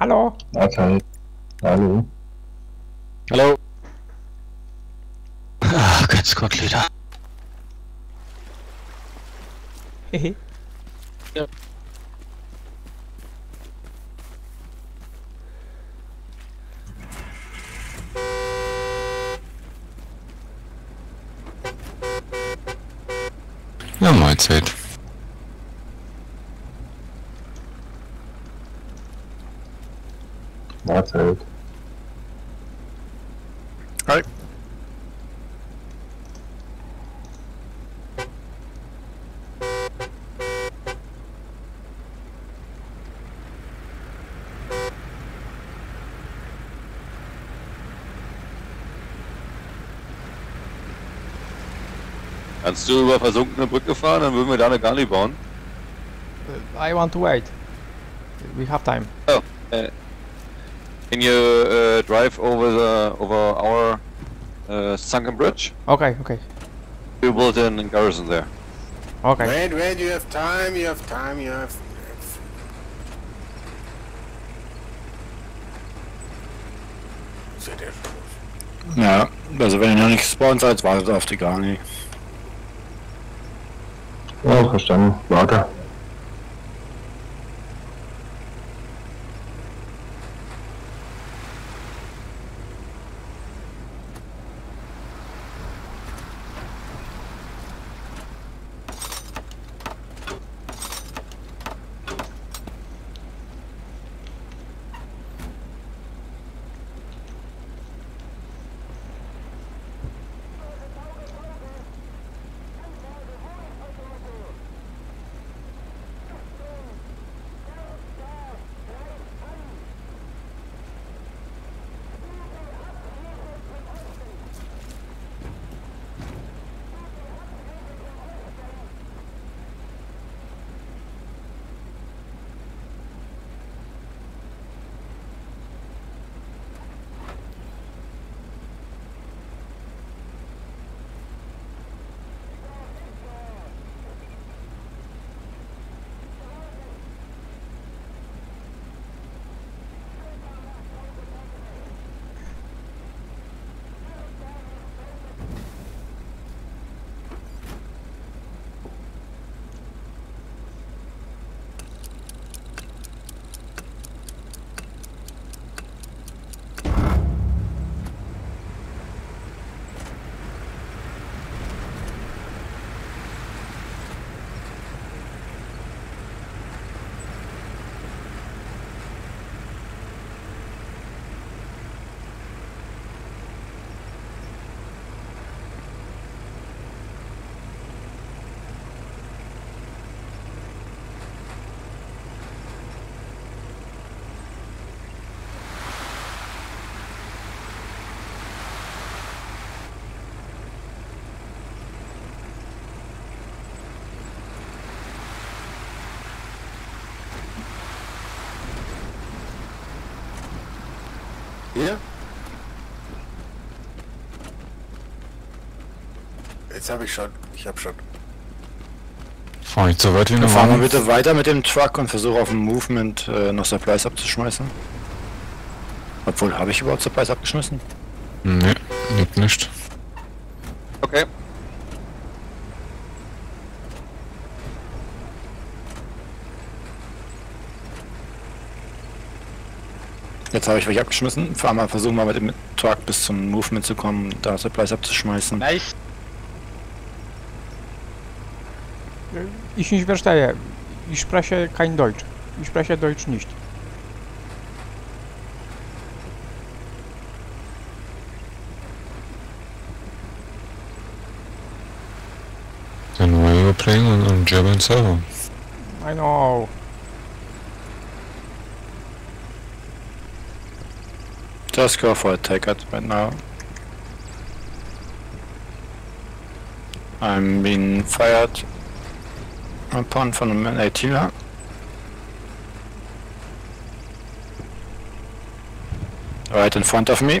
Hallo? Mahlzeit. Hallo. Hallo. Ah, kein Squad-Leader. Hehe. Ja. Ja, Mahlzeit. Mahlzeit. Hi. Kannst du über versunkene Brücke fahren, dann würden wir da eine Garni bauen. I want to wait. We have time. Can you uh, drive over the over our uh, sunken bridge? Okay, okay, We built in garrison there. okay. Wait, wait, you have time, you have time, you have... Seht? Ja, also wenn ihr noch nicht gespawnt seid, wartet auf die Garni. Ja, verstanden. Warte. Jetzt habe ich schon, ich habe schon. Fahr nicht so weit wie Dann eine fahren wir bitte weiter mit dem Truck und versuche auf dem Movement äh, noch Supplies abzuschmeißen. Obwohl, habe ich überhaupt Supplies abgeschmissen? Nee, liegt nicht. Okay. Jetzt habe ich welche abgeschmissen. Fahren wir, versuchen mal mit dem Truck bis zum Movement zu kommen, da Supplies abzuschmeißen. Nice. Ich nicht verstehe. Ich spreche kein Deutsch. Ich spreche Deutsch nicht. Then why are you playing on, on German server? I know. Just go for a takeout right now. I'm being fired upon from an ATILA. Right in front of me.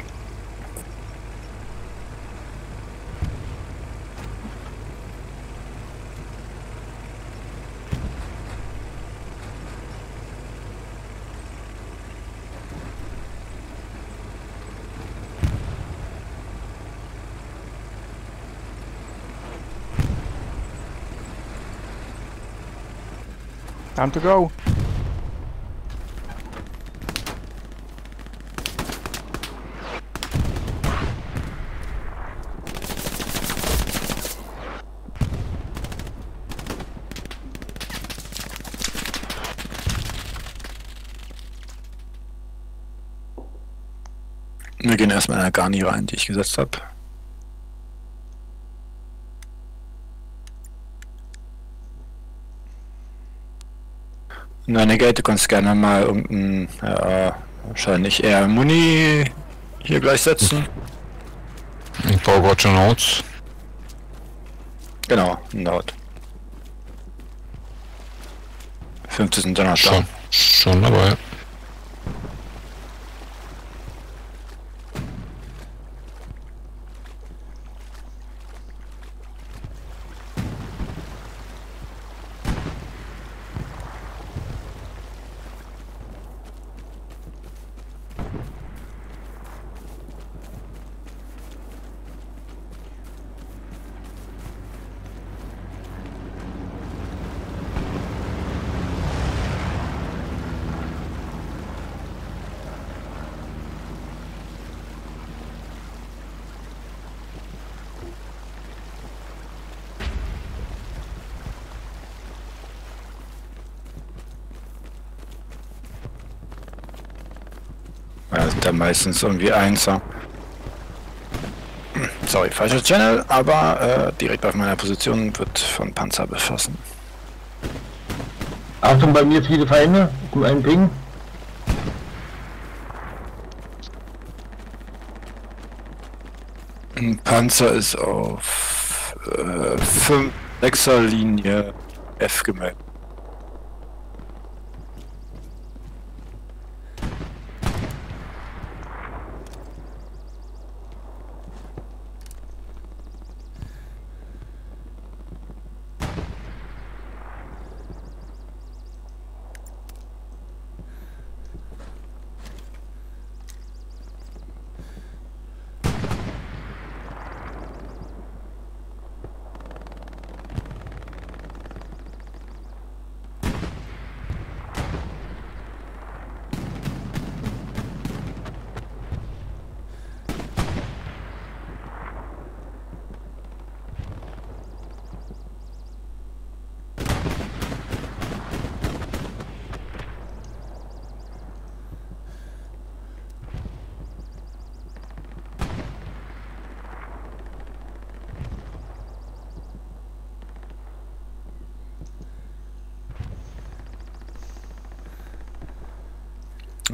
Time to go. Wir gehen erstmal in der Garni rein, die ich gesetzt habe. Nein, Gate, du kannst gerne mal irgendein, ja, wahrscheinlich eher Muni hier gleich setzen. Ich baue gerade schon aus. Genau, dort. 50 sind dann. Schon, schon dabei. Meistens irgendwie Einser. Sorry, falscher Channel, aber äh, direkt auf meiner Position wird von Panzer beschossen. Achtung, bei mir viele Feinde. Gut, ein Ping. Ein Panzer ist auf äh, 5 6er Linie F gemeldet.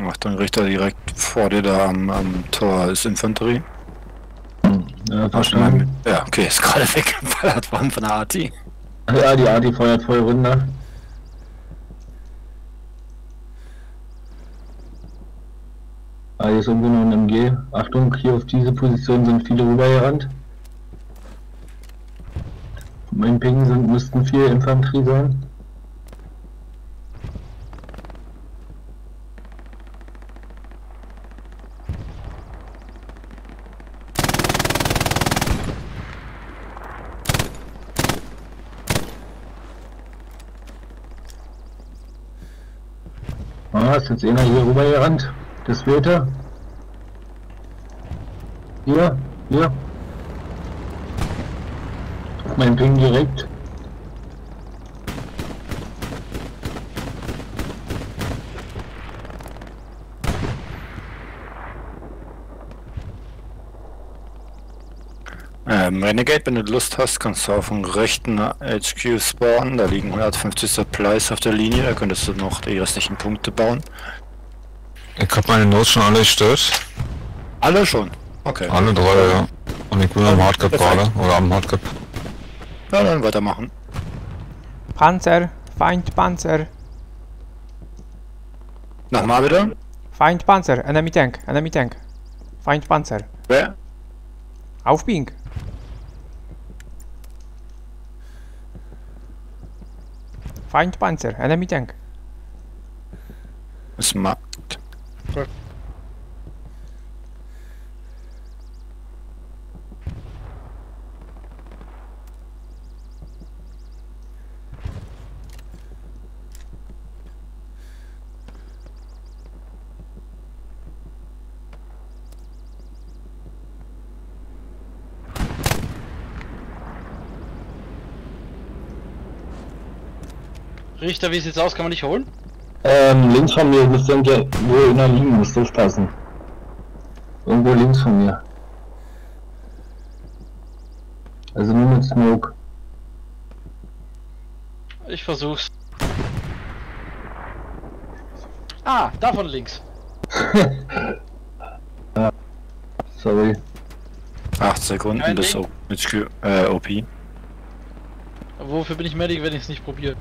Achtung, Richter direkt vor dir da am, am Tor ist Infanterie. Ja, verstanden. Ja, okay, ist gerade weggeballert worden von der AT. Ja, die Adi feuert voll runter. Ah, hier ist irgendwo noch ein MG. Achtung, hier auf diese Position sind viele rübergerannt. Mein Ping sind, müssten vier Infanterie sein. Ah, ist jetzt einer hier rübergerannt. Das vierte. Hier, hier. Auf meinen Ping direkt. Ähm, Renegade, wenn du Lust hast, kannst du auf dem rechten HQ spawnen. Da liegen 150 Supplies auf der Linie. Da könntest du noch die restlichen Punkte bauen. Ich hab meine Notes schon alle gestört. Alle schon. Okay. Alle drei, ja. Und ich bin am Hardcap gerade. Oder am Hardcap. Ja, dann weitermachen. Panzer, Feindpanzer, Nochmal bitte. Feindpanzer, Enemy Tank, Enemy Tank. Feindpanzer. Wer? Auf Find Panzer, Enemy Tank. Smart. Richter, wie sieht's aus? Kann man dich holen? Ähm, links von mir müsste irgendwo einer liegen, müsste aufpassen. Irgendwo links von mir. Also nur mit Smoke. Ich versuch's. Ah, davon links. Sorry. 8 Sekunden Kein bis. O- äh, OP. Wofür bin ich Medic, wenn ich es nicht probiere?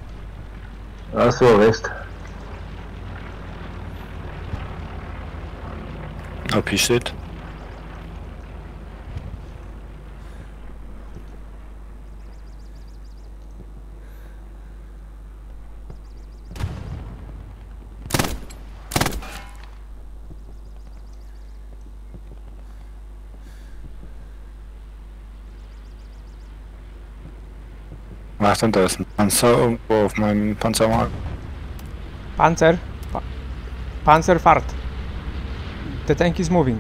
Achso, recht. OP Achtung, da ist ein Panzer irgendwo auf meinem. Panzer. Pa. The tank is moving.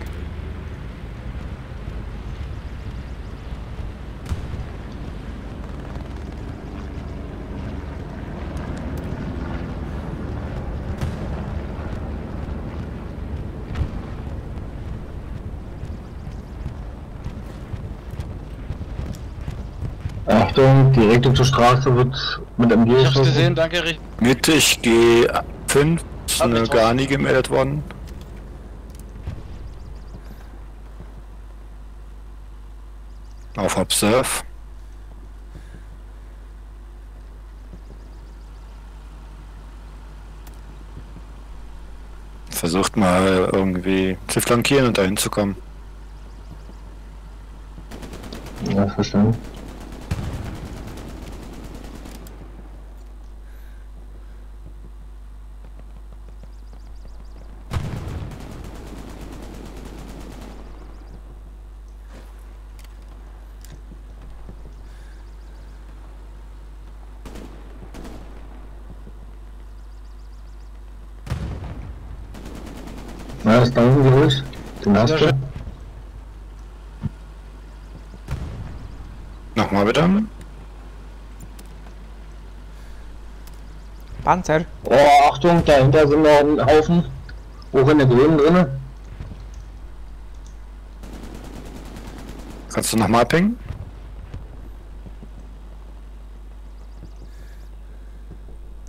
Auf der Straße wird mit MG Ich hab's gesehen, danke. Mittig G5 ist eine. Garni gemeldet worden. Auf Observe. Versucht mal irgendwie zu flankieren und dahin zu kommen. Ja, verstanden. Na, ist down, glaube ich. Schön. Nochmal bitte. Panzer. Oh, Achtung, dahinter sind noch ein Haufen. Hoch in der Grünen drinne. Kannst du nochmal pingen?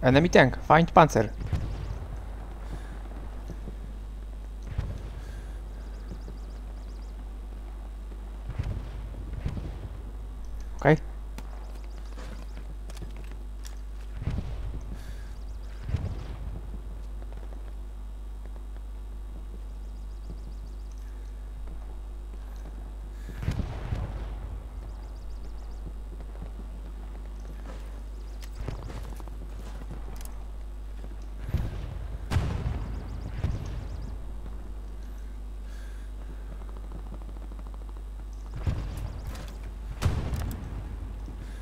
Enemy tank. Find Panzer. Okay.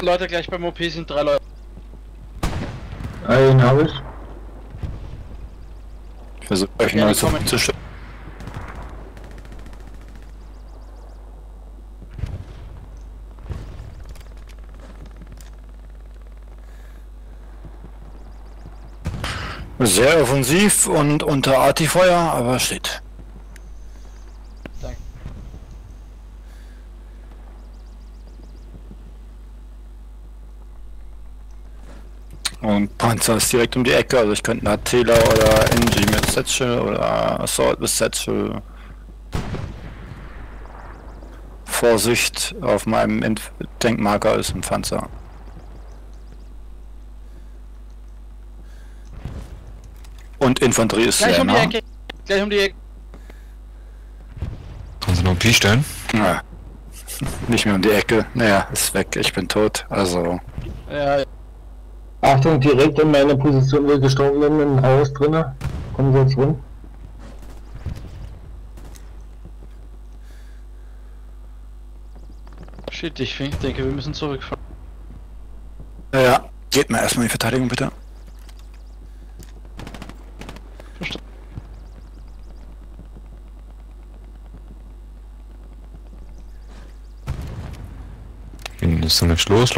Leute, gleich beim OP sind drei Leute. Einen habe ich. Ich versuche euch Ja, neu zu, stellen. Sehr offensiv und unter Artifeuer, aber steht. Danke. Und Panzer ist direkt um die Ecke, also ich könnte einen Attila oder NG mit Satchel oder Assault mit Satchel. Vorsicht, auf meinem Inf Denkmarker ist ein Panzer. Und Infanterie ist Gleich sehr um die nah. Ecke. Gleich um die Ecke. Kannst du noch OP stellen? Ja. Nicht mehr um die Ecke. Naja, ist weg. Ich bin tot. Also. Ja, ja. Achtung, direkt in meine Position, wo ich gestorben bin, im Haus drinne. Kommen Sie jetzt rum. Shit, ich denke, wir müssen zurückfahren. Ja, geht mir erstmal in die Verteidigung bitte. Hinten ist so eine los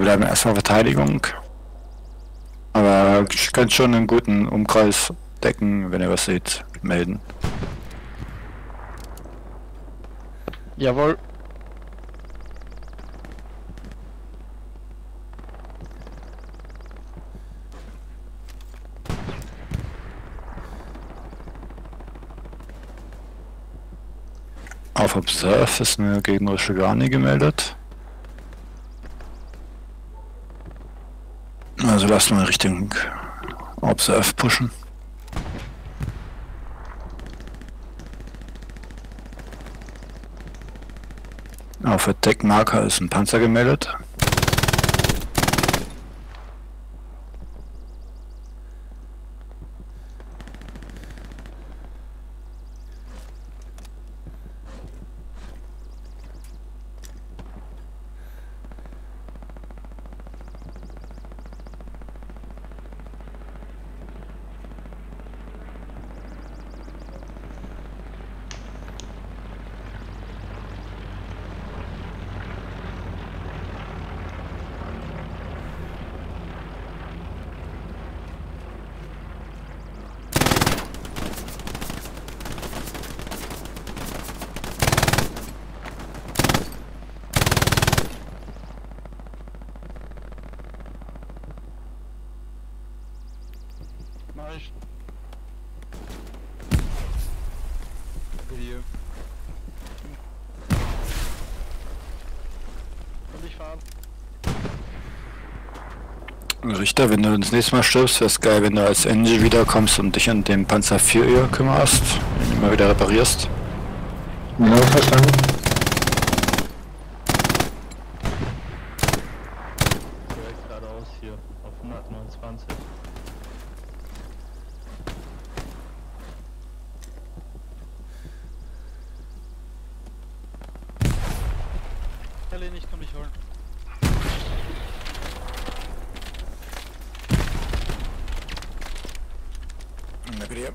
Wir bleiben erstmal Verteidigung. Aber ich kann schon einen guten Umkreis decken, wenn ihr was seht, melden. Jawohl. Auf Observe ist eine gegnerische Garni gemeldet. Lasst mal Richtung Observe pushen. Auf Attack Marker ist ein Panzer gemeldet. Mach ich. Video. Und ich fahren. Richter, wenn du das nächste Mal stirbst, wäre es geil, wenn du als Engine wiederkommst und dich an den Panzer 4 hier kümmerst, den du mal wieder reparierst. Ja, verstanden. Direkt geradeaus hier auf 129. Helene, ich komm dich holen. Danke dir.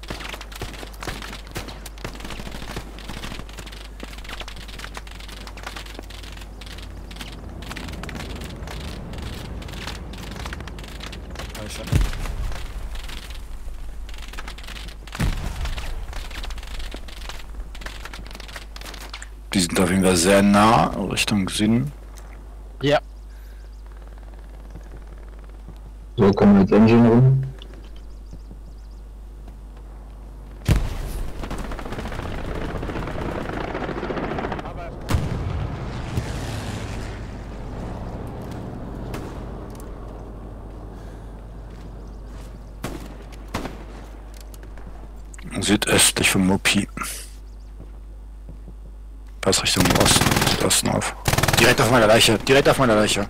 Die sind auf jeden Fall sehr nah Richtung Süden. Ja. So, kommen wir jetzt Engine rum. Südöstlich vom Mopi. Pass Richtung Osten, Südosten auf. Direkt auf meiner Leiche, direkt auf meiner Leiche.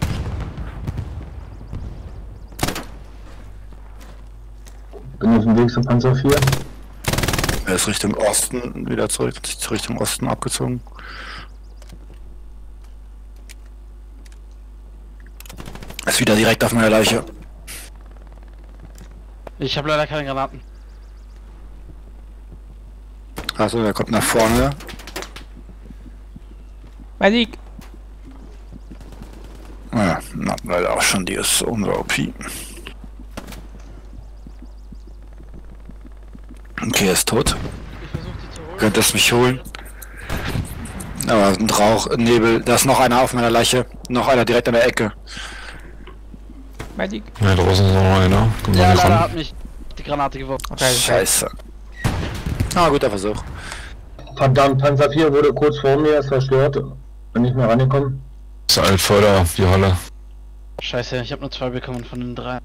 Bin auf dem Weg zum Panzer 4. Er ist Richtung Osten wieder zurück, hat sich Richtung Osten abgezogen. Ist wieder direkt auf meiner Leiche. Ich habe leider keine Granaten. Achso, der kommt nach vorne. Medic! Ja, na, leider auch schon die ist unser OP. Okay, er ist tot. Ich versuche die zu holen. Könntest mich holen. Aber ein Rauch, ein Nebel. Da ist noch einer auf meiner Leiche. Noch einer direkt an der Ecke. Medic! Ja, draußen ist noch einer. Komm Ja, leider ran. hat mich die Granate geworfen. Okay. Scheiße. Ah, guter Versuch. Verdammt, Panzer 4 wurde kurz vor mir zerstört. Bin nicht mehr rangekommen. Ist Altförder, die Halle. Scheiße, ich habe nur zwei bekommen von den drei.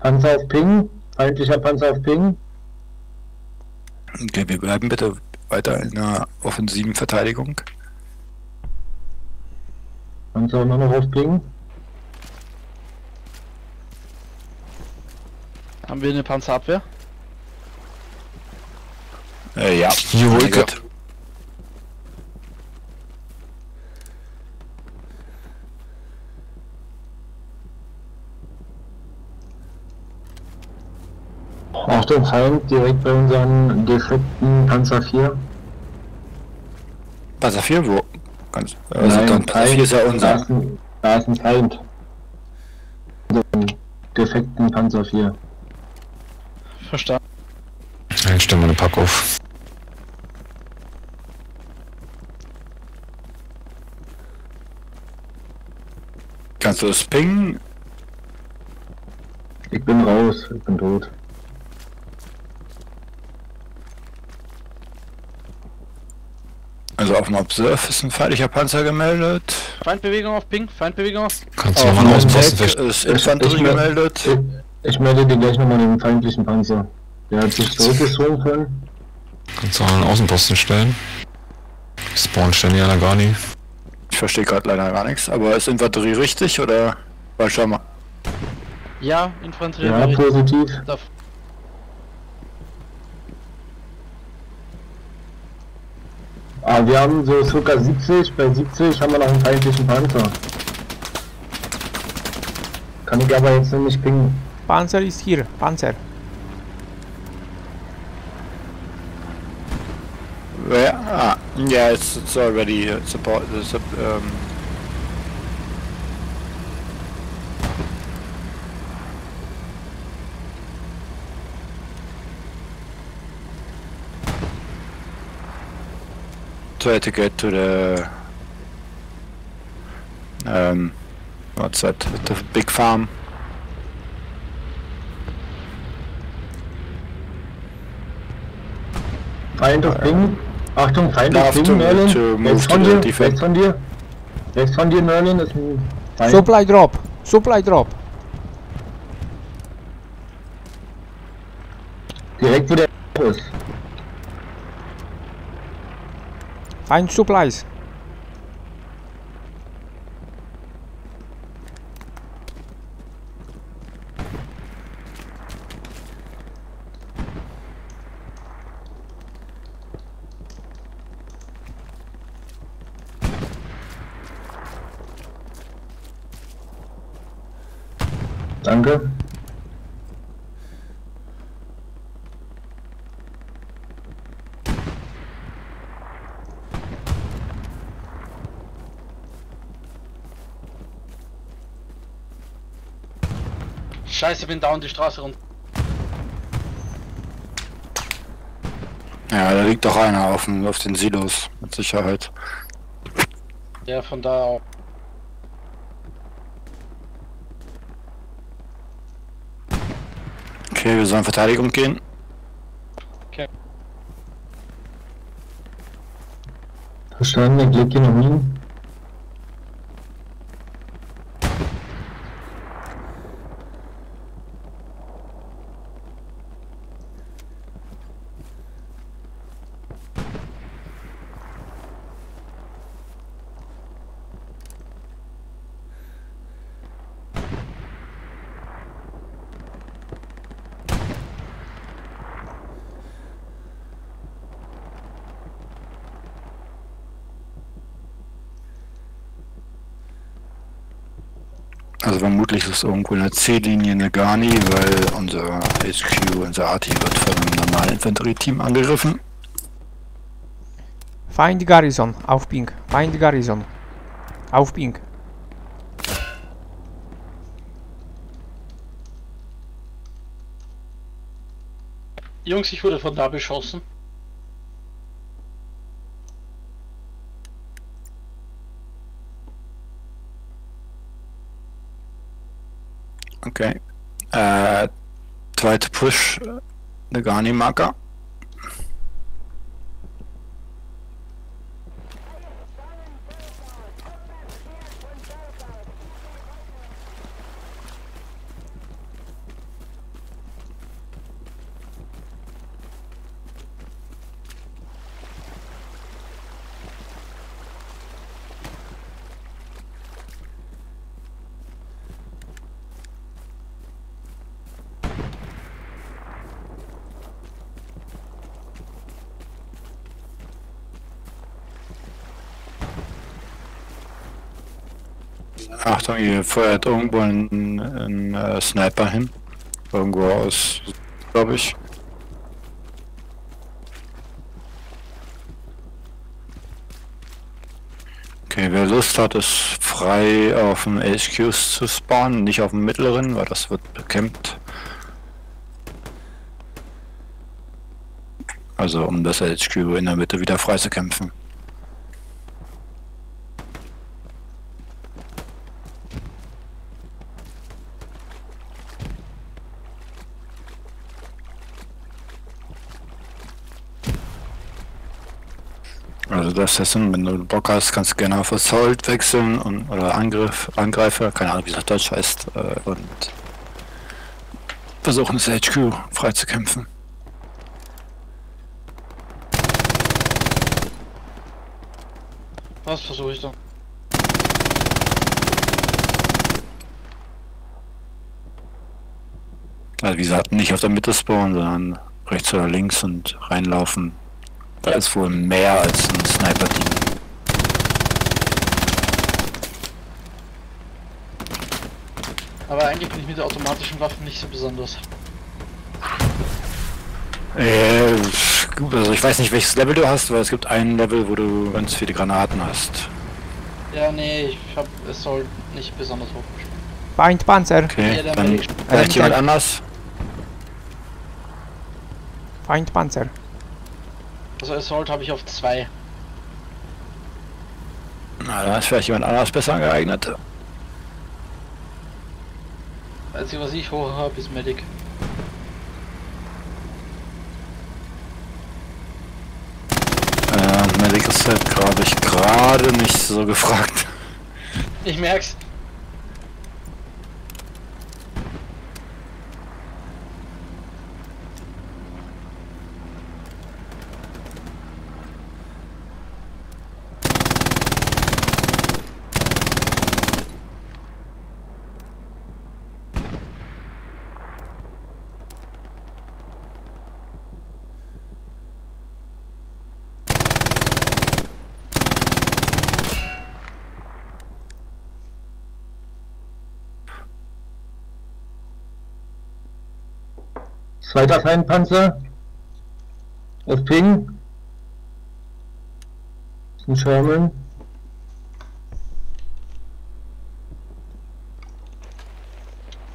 Panzer auf Ping. Feindlicher Panzer auf Ping. Okay, wir bleiben bitte weiter in der offensiven Verteidigung. Panzer immer noch auf Ping. Haben wir eine Panzerabwehr? Äh, ja. Hier, Wolke. Gut. Achtung, Feind direkt bei unserem defekten Panzer 4. Panzer 4 wo? Ganz, also dann Panzer 4 ist ja Da unser. ist ein, da ist ein Feind. Defekten Panzer 4. Verstanden. Dann stellen wir eine Pack auf. Kannst du das pingen? Ich bin raus, ich bin tot. Also auf dem Observe ist ein feindlicher Panzer gemeldet. Feindbewegung auf Ping, Feindbewegung auf. Kannst du Auf dem Außenposten ist Infanterie gemeldet. ich, ich melde dir gleich nochmal den feindlichen Panzer. Der hat sich zurückgezogen können. Kannst du auch einen Außenposten stellen? Spawn stellen ja gar nicht. Ich verstehe gerade leider gar nichts. Aber ist Infanterie richtig oder? Mal schau mal. Ja, Infanterie. Ja, positiv. Darf- Ah, wir haben so circa 70, bei 70 haben wir noch einen feindlichen Panzer. Kann ich aber jetzt noch nicht pingen. Panzer is here. Panzer. Where? Ah, yeah, it's, it's already uh, support. It's, um, try to get to the um, what's that? The big farm. Feind auf Ping. Achtung, Feind auf to- Merlin. Rechts von the dir, rechts von dir. Rechts von dir, Merlin, ist ein Feind. Supply drop, supply drop. Direkt wo der ist. Find supplies. Danke. Scheiße, bin down die Straße runter. Ja, da liegt doch einer auf, dem, auf den Silos, mit Sicherheit. Ja, von da auch. Okay, wir sollen Verteidigung gehen. Verstanden, ich leg hier noch Minen. Also vermutlich ist irgendwo in der C-Linie eine Gani, weil unser HQ, unser AT wird von einem normalen Infanterieteam angegriffen. Find Garrison, auf Ping. Find Garrison. Auf Ping. Jungs, ich wurde von da beschossen. Okay. Äh, zweite Push, äh, eine Gani-Marker. Achtung, ihr feuert irgendwo einen, einen äh, Sniper hin. Irgendwo aus glaube ich. Okay, wer Lust hat, ist frei auf dem HQs zu spawnen, nicht auf dem mittleren, weil das wird bekämpft. Also um das HQ in der Mitte wieder frei das ist, wenn du Bock hast, kannst du gerne auf Assault wechseln und, oder Angriff, Angreifer, keine Ahnung wie das Deutsch heißt, äh, und versuchen das HQ frei zu kämpfen. Was versuche ich da? Also wie gesagt, nicht auf der Mitte spawnen, sondern rechts oder links und reinlaufen. Da ist wohl mehr als ein Sniper-Team. Aber eigentlich bin ich mit der automatischen Waffen nicht so besonders. Äh, gut, also ich weiß nicht welches Level du hast, aber es gibt ein Level, wo du ganz viele Granaten hast. Ja, nee, ich hab es soll nicht besonders hoch. Feindpanzer. Okay, Ja, dann dann vielleicht jemand anders. Feindpanzer. Also Assault habe ich auf 2. Na, da ist vielleicht jemand anders besser geeignet. Einzige was ich hoch habe ist Medic. Äh, Medic ist halt, glaube ich, gerade nicht so gefragt. Ich merk's. Zweiter Feindpanzer. Auf Ping. Ein Sherman.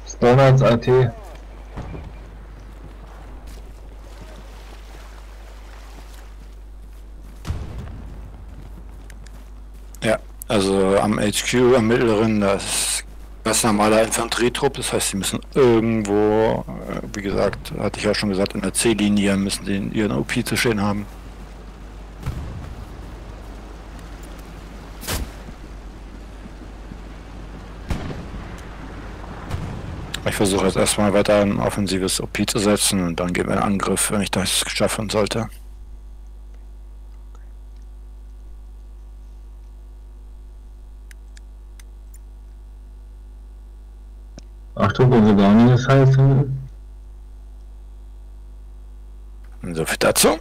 Spawner als AT. Ja, also am HQ, am mittleren, das das ist normaler Infanterietrupp, das heißt, sie müssen irgendwo, äh, wie gesagt, hatte ich ja schon gesagt, in der C-Linie müssen sie ihren OP zu stehen haben. Ich versuche jetzt erstmal weiter ein offensives OP zu setzen und dann geben wir einen Angriff, wenn ich das schaffen sollte. Achtung, unsere Garni ist heiß. So viel dazu.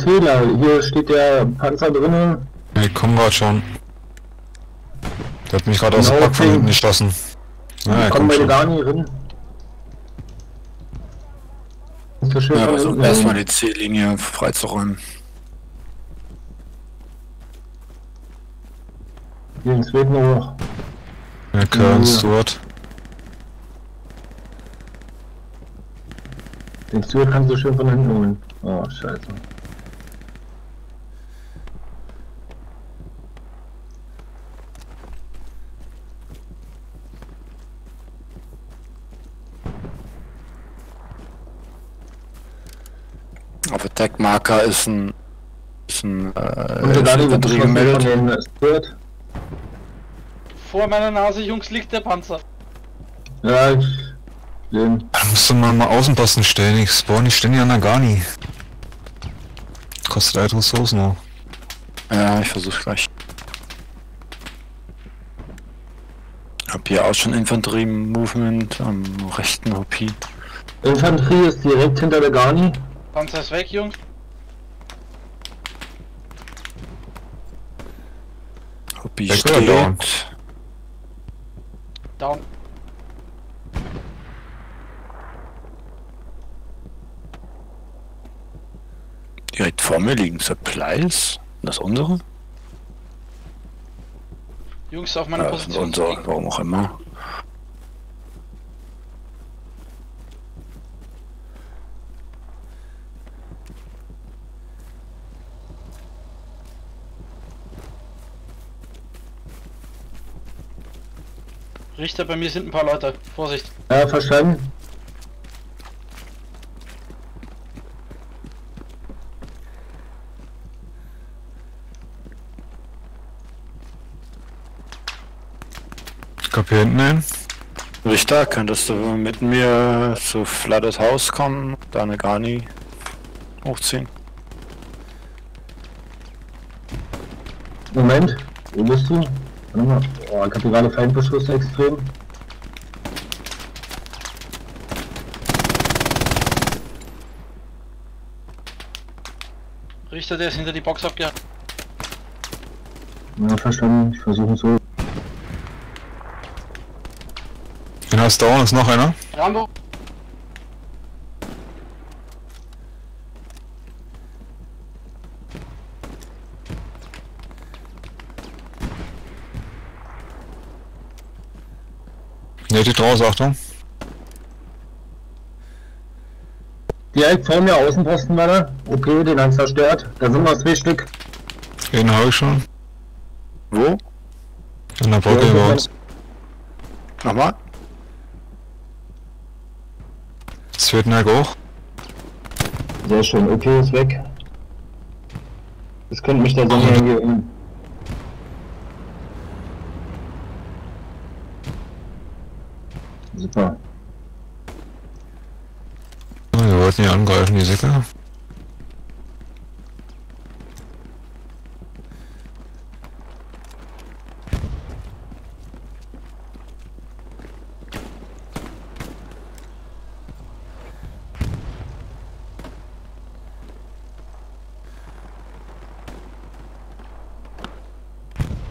ATler? Hier steht der Panzer drinnen. Ich komm grad schon. Der hat mich gerade aus dem Genau, Pack von hinten geschossen. Ja, er Komm bei der schon. Garni rein. Ist so schön Ja, also erstmal rein. die C-Linie freizuräumen. Links wird noch. Ja, Kern, Ja. Stuart. Den Stuart kannst du schön von hinten holen. Oh, scheiße. Attack Marker ist ein, ist ein äh, Und der Garni wird Infanterie gemeldet. Vor meiner Nase, Jungs, liegt der Panzer. Ja, ich. Den. Da musst du mal, mal Außenposten stellen. Ich spawn nicht ständig an der Garni. Kostet halt Ressourcen noch. Ja, ich versuche gleich. Hab hier auch schon Infanterie-Movement am rechten OP. Infanterie ist direkt hinter der Garni. Panzer ist weg, Jungs. Weg oder down? steht. Down. Direkt vor mir liegen Supplies. Das unsere? Jungs auf meiner Ja, das sind Position. unsere, warum auch immer. Richter, bei mir sind ein paar Leute. Vorsicht. Ja, verstanden. Komm hier hinten hin. Richter, könntest du mit mir zu Flooded House kommen, da eine Gani hochziehen? Moment, wo bist du? Warte mal. Oh, gerade Feindbeschuss extrem. Richter, der ist hinter die Box abgehauen. Ja, verstanden. Ich versuche so. Den hast down, ist noch einer. Rambo. Native draußen, Achtung. Direkt vor mir Außenposten war da. Okay, den haben zerstört. Da sind noch zwei Stück. Den habe ich schon. Wo? An der Brücke das uns. Nochmal? Zweiten hoch. Sehr schön. Okay, ist weg. Das könnte mich der Sonne geben. Super. Wir wollten die angreifen, die Säcke.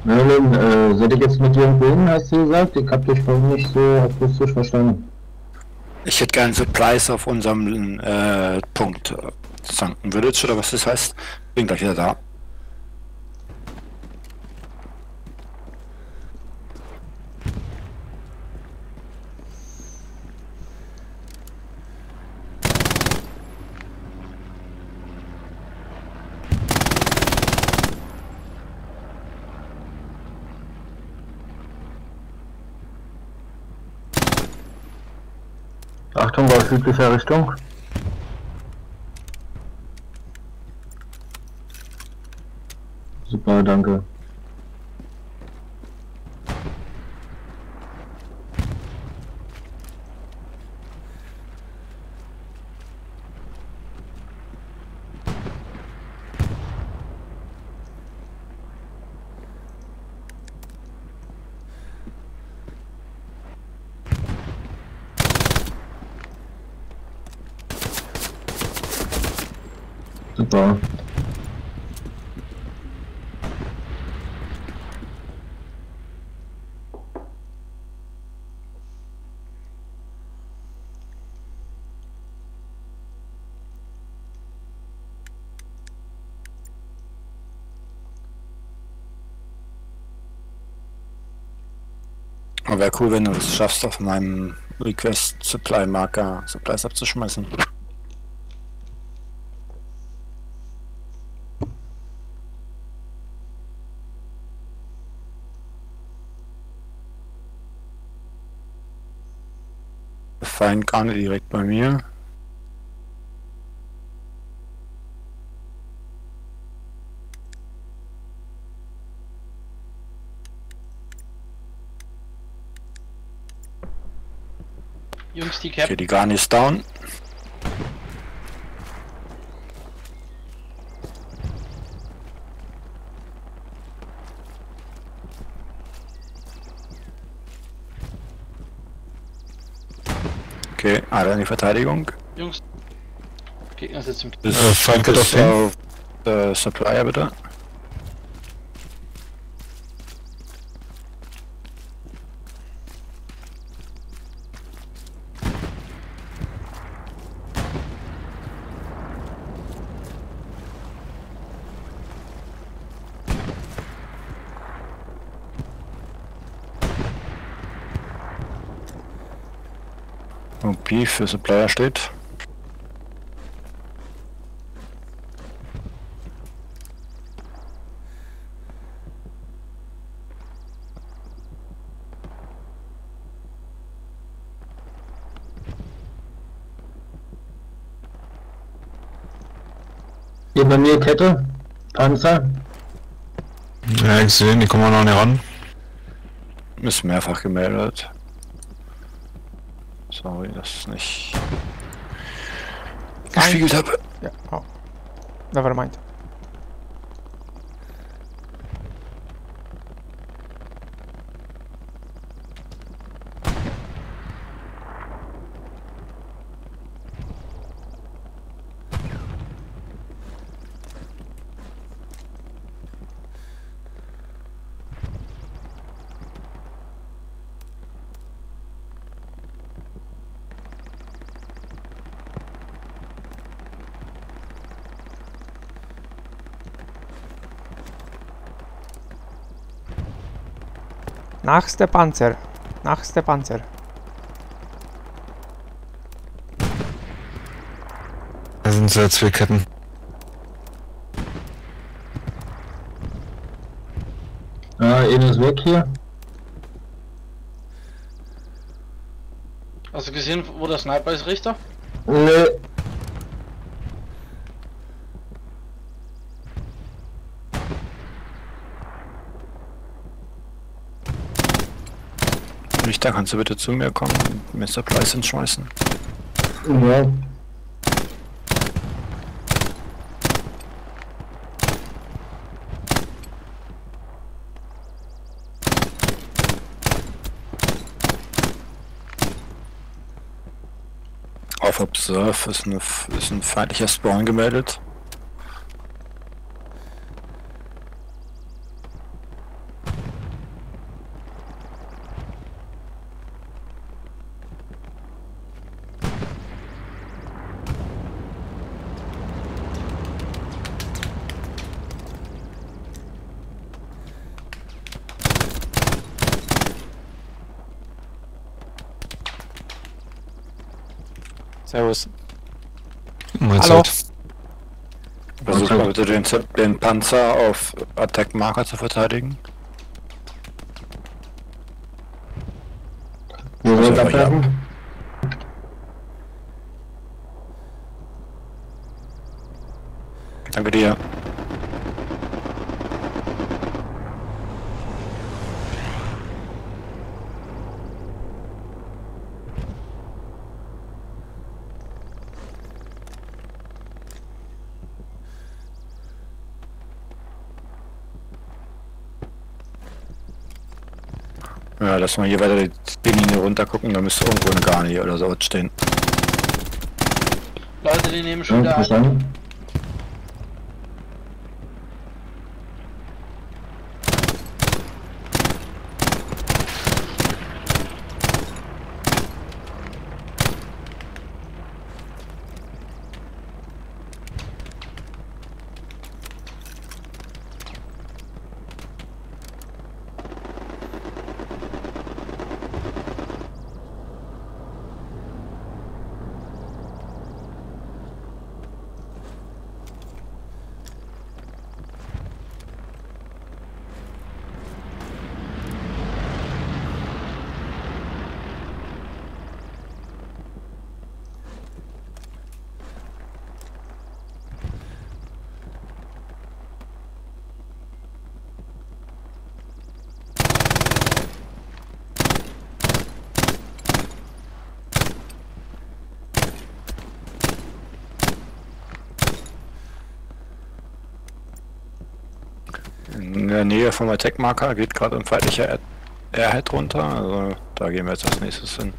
Merlin, äh, seid ihr jetzt mit ihrem Bogen, hast du gesagt? Ich hab dich vorhin nicht so akustisch verstanden. Ich hätte gerne Supplies auf unserem äh, Punkt. äh, Sunken Village oder was das heißt. Bin gleich wieder da. Achtung, aus südlicher Richtung. Super, danke. Super. Aber wäre cool, wenn du es schaffst, auf meinem Request Supply Marker Supplies abzuschmeißen. Feind gar nicht direkt bei mir. Jungs, die Cap. Okay, die Garni ist down. Okay, alle in die Verteidigung. Jungs. Gegner sitzt im Das Äh, Feind geht auf auf äh, Supplier bitte. OP für Supplier steht. Hier bei mir Kette, Panzer. Ja, ich sehe, die kommen wir noch nicht ran. Ist mehrfach gemeldet. Sorry, dass ich nicht gespiegelt habe. Ja, oh. Never der Panzer. Nachts der Panzer. Da sind so zwei Ketten. Ja, einer ist weg hier. Hast du gesehen, wo der Sniper ist, Richter? Nee. Richter, kannst du bitte zu mir kommen und mir Supplies hinschmeißen? Ja. Auf Observe ist, eine, ist ein feindlicher Spawn gemeldet. Servus. Meinst Hallo. du? Versuch mal bitte den, Z- den Panzer auf Attack Marker zu verteidigen. Wo soll Also, das ja. bleiben? Danke dir. Ja, lass mal hier weiter die Linie runter gucken, da müsste irgendwo eine Garni oder sowas stehen. Leute, die nehmen schon Ja, wieder ein. verstanden. In der Nähe vom Attack Marker geht gerade ein feindlicher Air- Airhead runter, also da gehen wir jetzt als nächstes hin.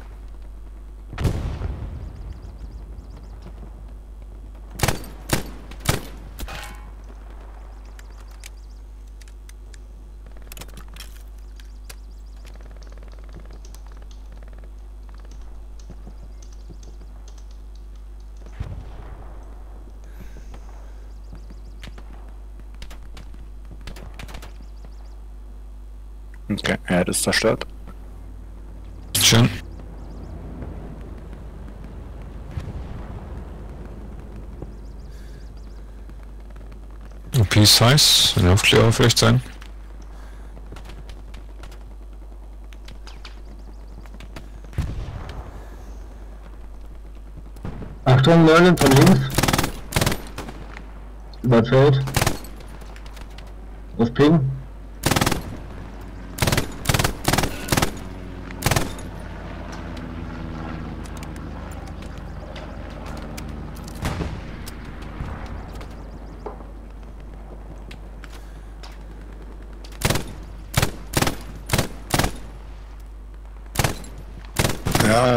zerstört. Schön. OP-Size, ein Aufklärer vielleicht sein. Achtung, Merlin von links. Überfällt. Auf Ping.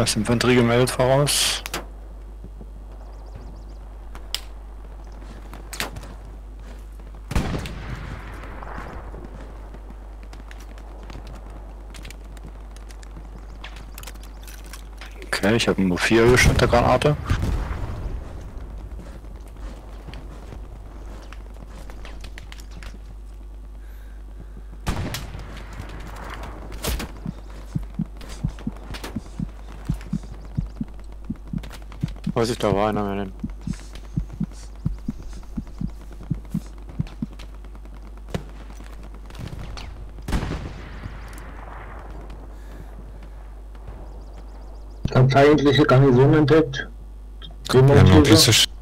Ja, ist Infanterie gemeldet voraus. Okay, ich habe nur vier geschnittene Granate. Vorsicht, da war einer mehr. denn. Feindliche Garnison entdeckt. Demontiere. zerstört.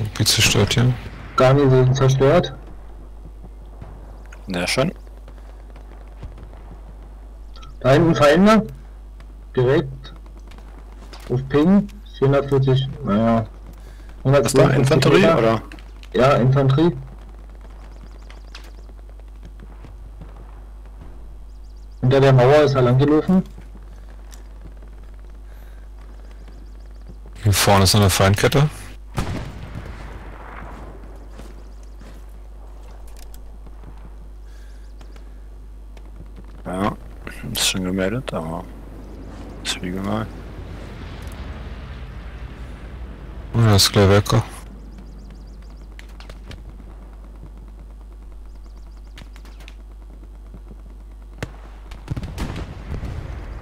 OP zerstört hier. Garnison zerstört. Sehr schön. Da hinten Feinde. 140, naja. 140 Was war Infanterie Meter. oder? Ja, Infanterie. Hinter der Mauer ist er lang gelaufen. Hier vorne ist noch eine Feindkette. Das ist gleich weg.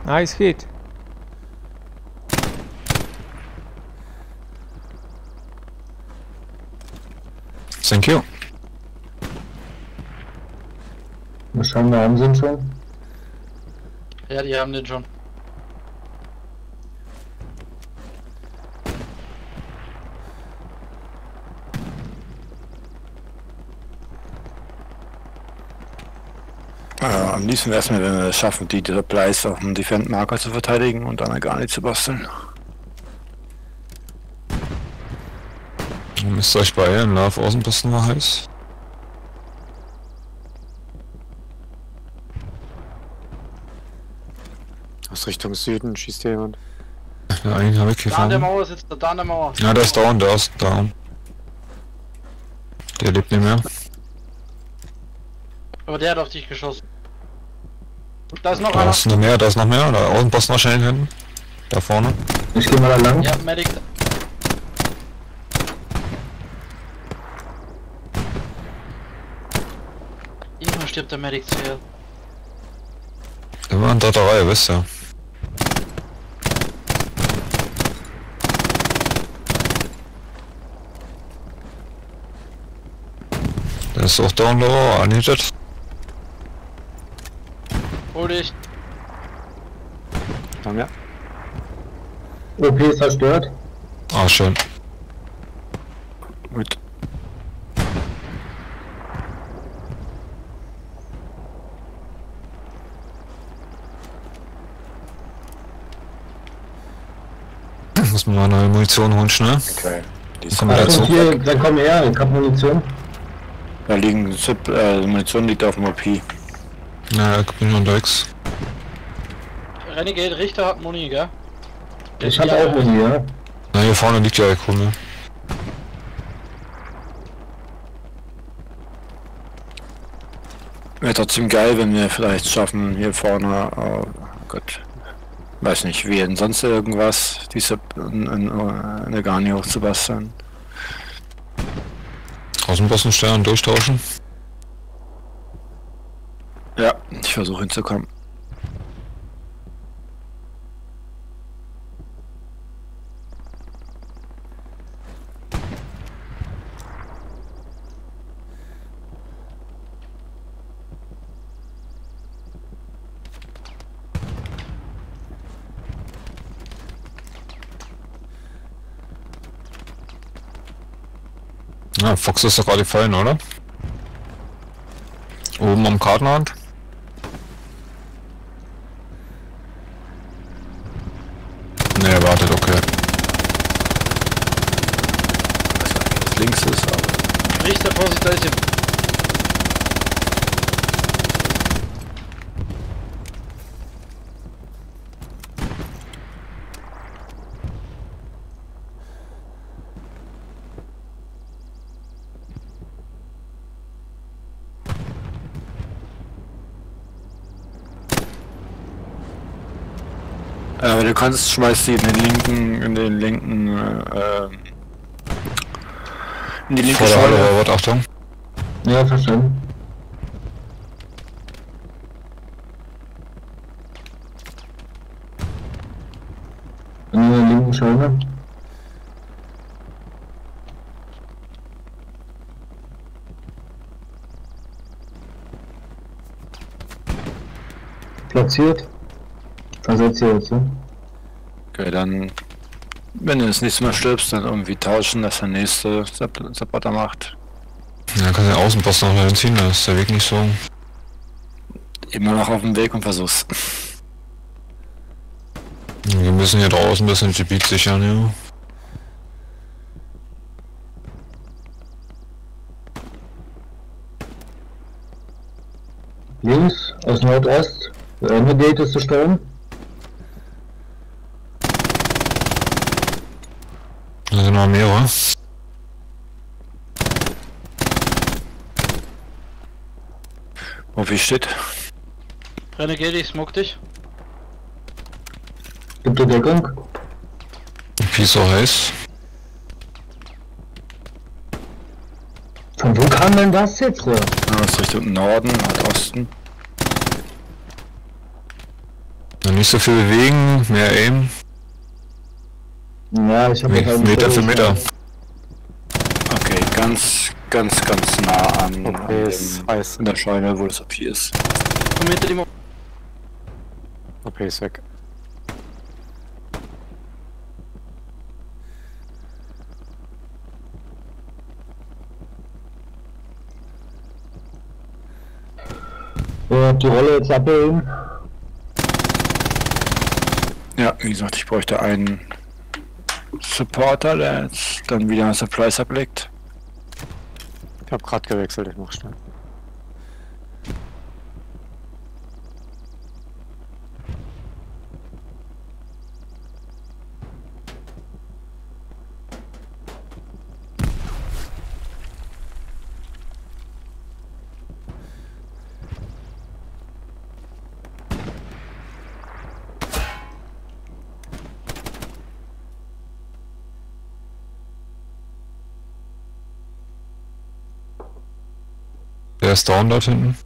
Nice hit. Thank you. Was schauen wir an sind schon. Ja, die haben den schon. Am liebsten wäre es mir, wenn wir es schaffen, die Supplies auf dem Defend-Marker zu verteidigen und dann gar nicht zu basteln. Müsst ihr euch beeilen, Lauf Außenposten war heiß. Aus Richtung Süden schießt hier jemand. Ja, einen habe ich Da an der gefangen. Mauer sitzt er, da an der Mauer. Ja, der ist down, der ist down. Der lebt nicht mehr. Aber der hat auf dich geschossen. Da ist noch Da einer. ist noch mehr, da ist noch mehr. Da Außenposten wahrscheinlich hinten. Da vorne. Ich gehe mal da lang. Ja, Medic. Irgendwann stirbt der Medic zuerst. Immer in dritter Reihe, wisst ihr. Der ist auch down low, unhitted. Hol dich. Da mehr. OP ist zerstört. Ah, schön. Gut. Muss man mal neue Munition holen, schnell. Okay. Die Komm mal Achtung, dazu. hier, dann komm her, ich hab Munition. Da liegen Zip, äh, Munition liegt auf dem OP. Naja, ich bin unterwegs. Renegade Richter hat Muni, gell? Ich hab Ja, auch Muni, ja. Na, hier vorne liegt ja der Kunde. Wäre trotzdem geil, wenn wir vielleicht schaffen, hier vorne, äh, Gott, weiß nicht, wie denn sonst irgendwas, diese in, in, in eine Garni hochzubasteln. Außenposten steuern, durchtauschen. Ich versuche hinzukommen. Na, Fox ist doch gerade fallen, oder? Oben am Kartenrand. Kannst, schmeiß die in den linken, in den linken, äh, ähm, in die linke Vor der Halle, Scheune. Robert, Achtung. Ja, verstanden. In der linken Scheune. Platziert. Versetzt ihr jetzt, ne? Okay, dann, wenn du das nächste Mal stirbst, dann irgendwie tauschen, dass der nächste Sup- Supporter macht. Ja, kannst den Außenposten noch mal hinziehen, da ist der Weg nicht so. Immer noch auf dem Weg und versuch's. Wir müssen hier draußen ein bisschen Gebiet sichern, ja. Links, aus Nordost. Ende Gate ist zu steuern. Da sind noch mehrere. Wo wie steht? Renegade, ich smoke dich. Gibt ihr Deckung? Wie so heiß. Von wo kam denn das jetzt? Oder? Ja, ist Richtung Norden, Nordosten. Ja, nicht so viel bewegen, mehr aim. Ja, ich habe Me- Meter für Meter. Okay, ganz, ganz, ganz nah an, an Okay, ist dem, in der Scheune, wo das OP ist. Hinter die Mo Okay, ist weg. Die Rolle jetzt abheben. Ja, wie gesagt, ich bräuchte einen Supporter, der jetzt dann wieder einen Supplies ablegt. Ich hab grad gewechselt, ich mach schnell. Der ist down dort hinten.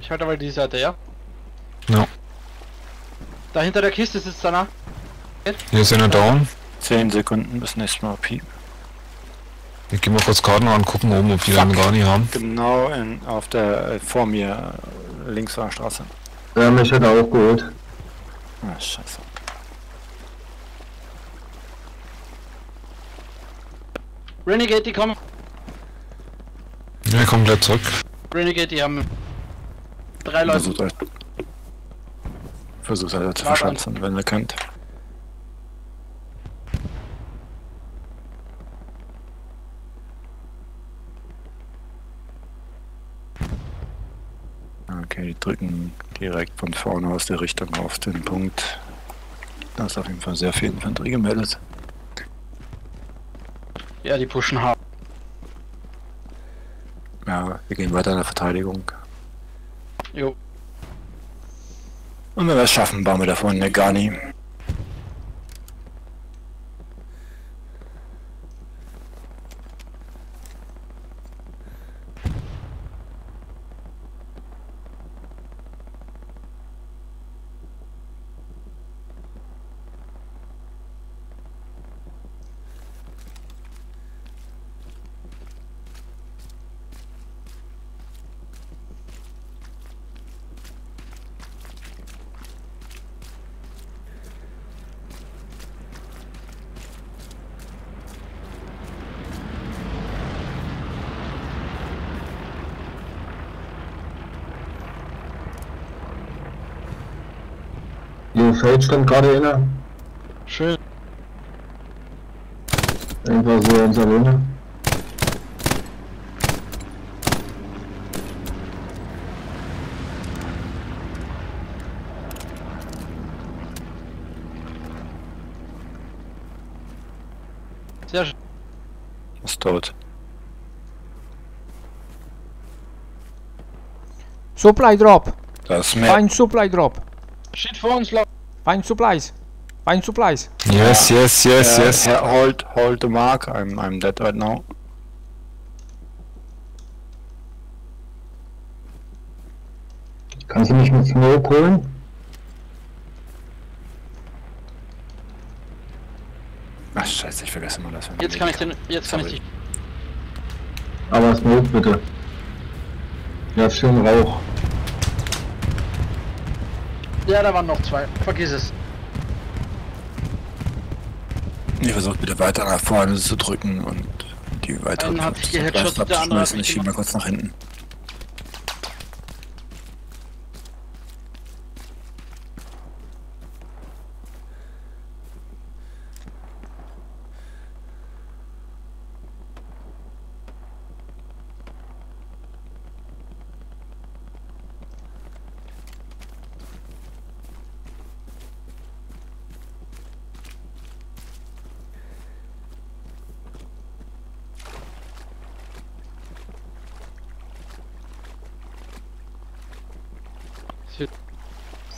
Ich halte aber die Seite, ja? Ja. Da hinter der Kiste sitzt einer. Hier ist einer down. 10 Sekunden bis nächstes Mal OP. Ich geh mal kurz Karten angucken, oben, ob die dann gar nicht haben. Genau in, auf der, äh, vor mir, links von der Straße. Ja, mich hat er auch geholt. Ah, scheiße. Renegade, die kommen. Ja, kommt gleich zurück. Renegade, die haben drei Leute. Versucht euch, versucht euch zu verschanzen, wenn ihr könnt. Drücken direkt von vorne aus der Richtung auf den Punkt. Da ist auf jeden Fall sehr viel Infanterie gemeldet. Ja, die pushen hart. Ja, wir gehen weiter in der Verteidigung. Jo. Und wenn wir es schaffen, bauen wir davon eine Gani. Feld stand gerade einer. Schön. Einfach so in Salone. Sehr schön. Ist tot. Supply drop. Da ist mehr. Find supply drop. Steht vor uns, Lauf. Find supplies. Find supplies. Yes, yes, yes, Äh, yes. Hold, hold the mark. I'm, I'm dead right now. Kannst du mich mit Smoke holen? Ach scheiße, ich vergesse mal das. Jetzt kann ich den. Jetzt kann ich Sorry. dich. Aber Smoke bitte. Ja, schön Rauch. Ja, da waren noch zwei. Vergiss es. Ich versuche bitte weiter nach vorne zu drücken und die weitere Einen Kraft geheadshottet, Geist der andere Ich schiebe mal kurz nach hinten.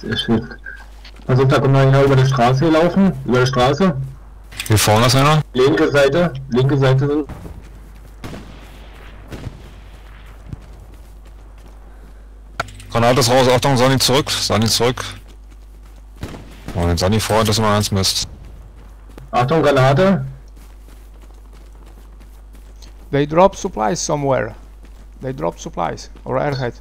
Sehr schön. Versucht da kommt einer über die Straße gelaufen. Über die Straße. Hier vorne ist einer. Linke Seite. Linke Seite sind. Granate ist raus. Achtung, Sonny zurück. Sonny zurück. Oh, den Sonny vor, das ist immer ganz Mist. Achtung, Granate. They drop supplies somewhere. They drop supplies. Or airhead.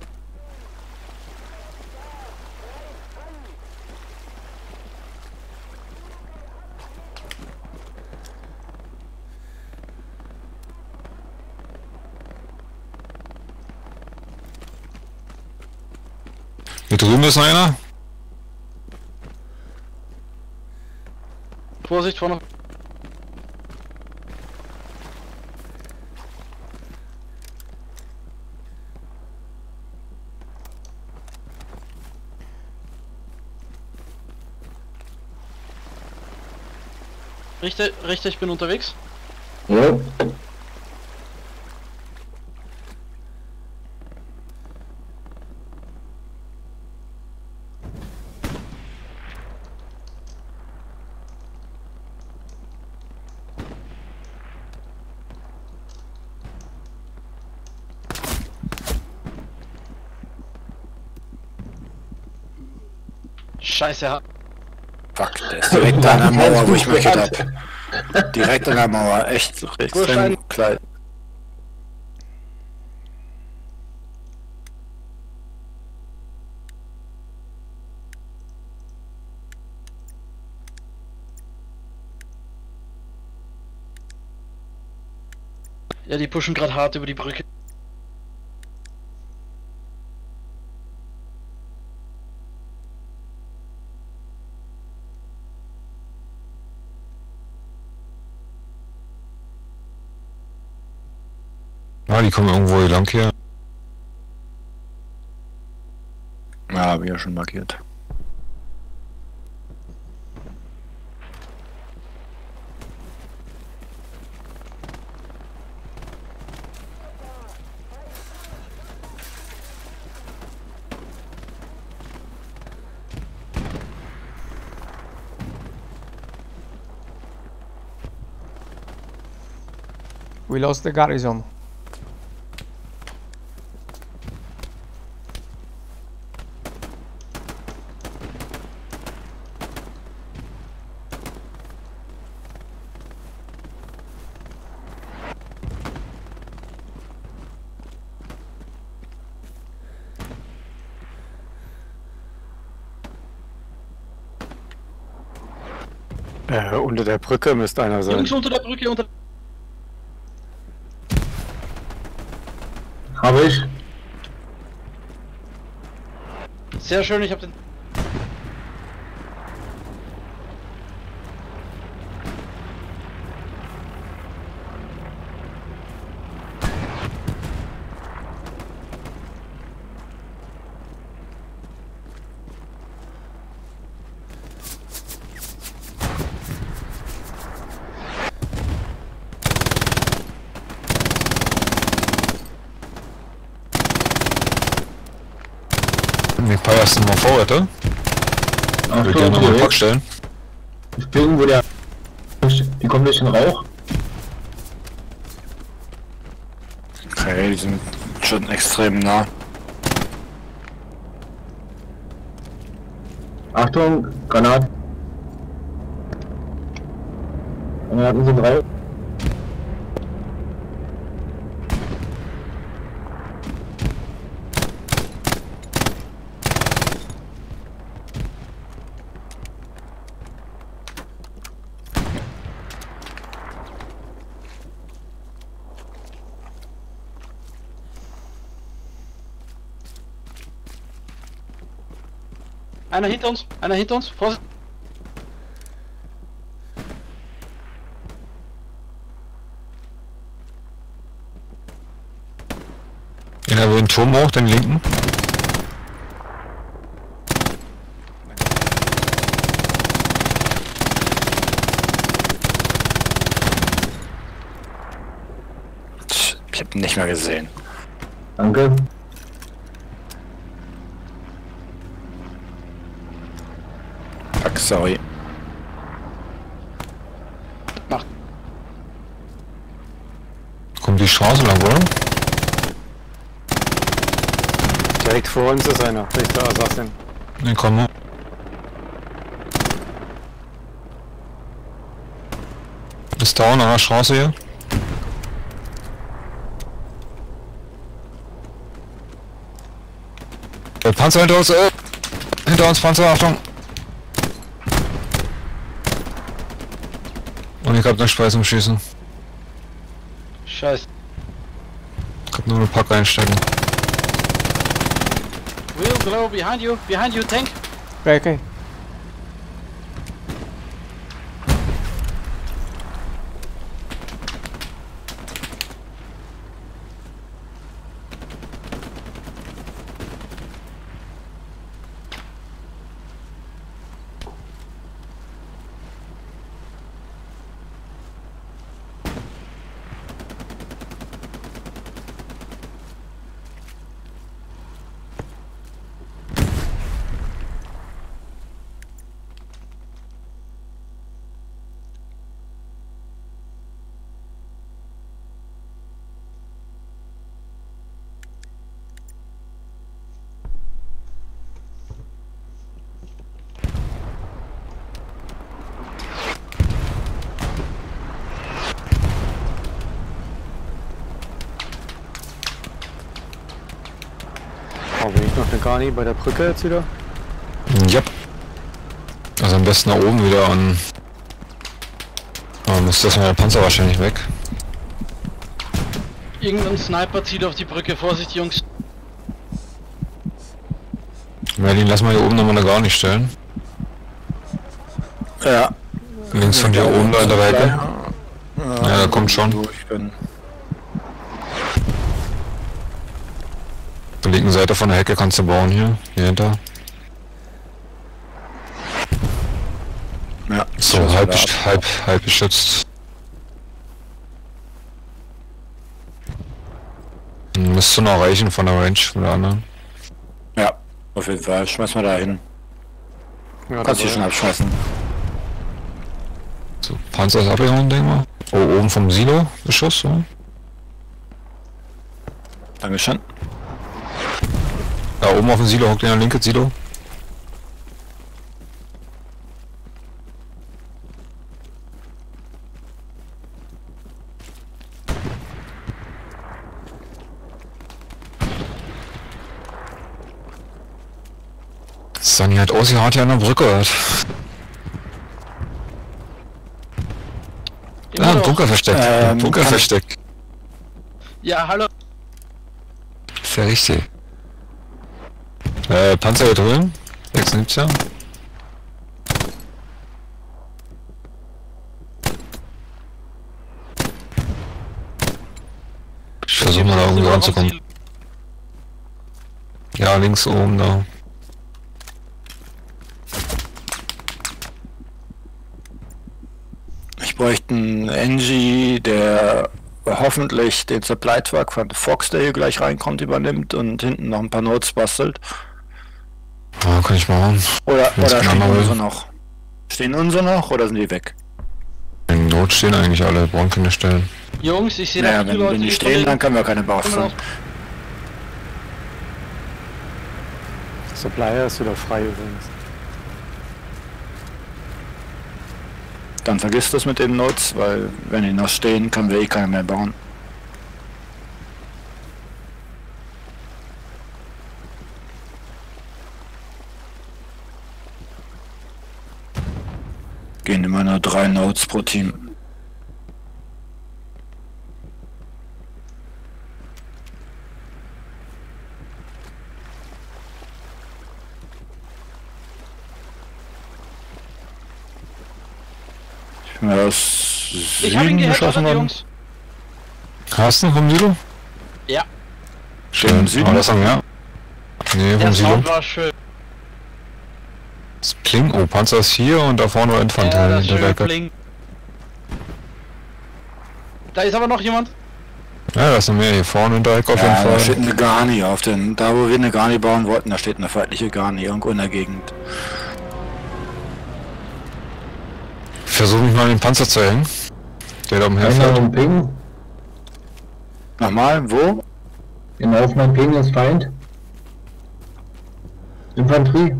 Drüben ist noch einer. Vorsicht vorne. Richtig, richtig, ich bin unterwegs. Ja. Scheiße, ja. Fuck, der ist direkt an der Mauer, wo ich markiert hab. Direkt an der Mauer, echt extrem Gurschein. klein. Ja, die pushen gerade hart über die Brücke. Ah, die kommen irgendwo hier lang hier. Ja, hab ich ja schon markiert. We lost the garrison. Äh, unter der Brücke müsste einer sein. Jungs unter der Brücke, unter Habe ich. Sehr schön, ich hab den. Du mal Vorräte? Ich will Achtung, gerne mal einen Pack stellen. Ich bin, wo der... Die kommen durch den Rauch. Okay, die sind schon extrem nah. Achtung, Granaten. Granaten sind raus. Einer hinter uns, einer hinter uns, Vorsicht. Einer will den Turm hoch, den linken. Ich hab ihn nicht mehr gesehen. Danke. Sorry. Kommt die Straße lang, oder? Direkt vor uns ist einer. Richter Assassin. Ne, komm mal. Ist down an der Straße hier. Der Panzer hinter uns, äh, hinter uns Panzer, Achtung. Und ich hab den Speis zum Schießen. Scheiße. Ich hab nur eine Pack einstecken. Wheel below, behind you, behind you, tank. Okay, okay. Oh, Garni bei der Brücke jetzt wieder? Ja. Also am besten nach oben wieder und... Aber müsste das mal der Panzer wahrscheinlich weg. Irgendein Sniper zieht auf die Brücke, Vorsicht Jungs. Merlin, lass mal hier oben nochmal eine gar nicht stellen. Ja. Links von dir oben da in der Ecke. Ja, da kommt schon. Wo ich bin. Linken Seite von der Hecke kannst du bauen hier. Hier hinter. Ja. So, halb, halb, halb beschützt. Müsste noch reichen von der Range von der anderen. Ja, auf jeden Fall. Schmeiß mal da hin. Ja, Kannst das du schon abschmeißen. So, Panzer ist abgehauen, denk mal. Oh, oben vom Silo, Beschuss, so. Dankeschön. Da oben auf dem Silo hockt der linke Silo. Sonny hat ausgehaut hier an der Brücke. Immer Ah, ein. Bunker versteckt. Ähm, Bunker versteckt. Ja, hallo. Ist ja richtig. Äh, Panzer hier drüben. 76. Ich versuche mal da irgendwie ranzukommen. Ja, links oben da. Ich bräuchte einen NG, der hoffentlich den Supply Truck von Fox, der hier gleich reinkommt, übernimmt und hinten noch ein paar Notes bastelt. Ja, kann ich machen. Oder, Wenn's oder stehen will. unsere noch? Stehen unsere noch oder sind die weg? In Not stehen eigentlich alle, brauchen keine stellen. Jungs, ich sehe Naja, da wenn, viele Leute, wenn die stehen, dann können wir keine noch. Supplier ist wieder frei übrigens. Dann vergiss das mit den Notes, weil wenn die noch stehen, können wir eh keine mehr bauen. Gehen immer nur drei Notes pro Team. Ich bin aus Süden geschossen worden. Carsten vom Silo? Ja. Stehen im Süden? Aber das sagen, ja. Nee, vom Silo. War schön. Das Pling, oh, Panzer ist hier und da vorne war Ja, Infanterie das schöne hinterlagert. Bling. Da ist aber noch jemand. Ja, da ist noch mehr hier vorne in der Ecke auf Ja, da jeden steht Fall. eine Garni auf den, da wo wir eine Garni bauen wollten, da steht eine feindliche Garni irgendwo in der Gegend. Ich versuche mich mal an den Panzer zu hängen. Der da umherfährt. im Ping. Nochmal, wo? Genau auf meinem Ping ist Feind. Infanterie.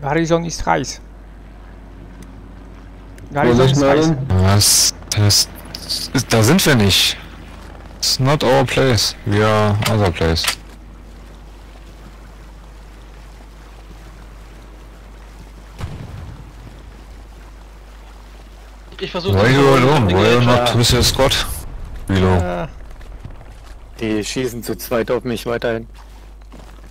Garrison ist heiß. Garrison ist heiß. Was? Das, da sind wir nicht. It's not our place. We are other place. Ich versuche. Why you alone? Why you not squad? Reload. Uh, Die schießen zu zweit auf mich weiterhin.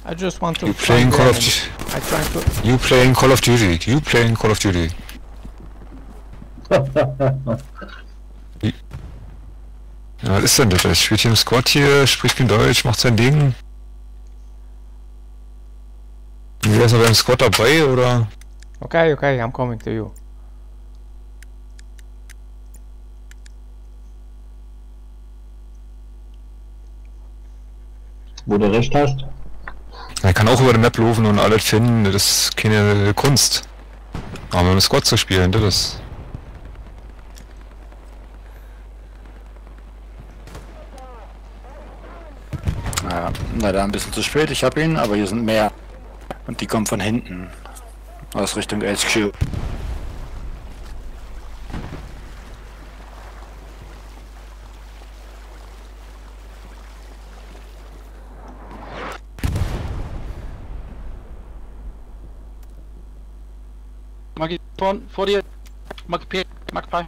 I just want to You playing Call of. Duty? I try to... You playing Call of Duty? You playing Call of Duty? Ja, was ist denn das? Ich spielt hier im Squad hier, spricht kein Deutsch, macht sein Ding. Wie ist er beim Squad dabei oder? Okay, okay, I'm coming to you. Wo du recht hast. Er kann auch über die Map laufen und alles finden, das ist keine Kunst. Aber mit dem Squad zu spielen, das ist... Ja, leider ein bisschen zu spät, ich habe ihn, aber hier sind mehr. Und die kommen von hinten. Aus Richtung HQ. Maggi, vorn, vor dir. Maggi P. Maggi P.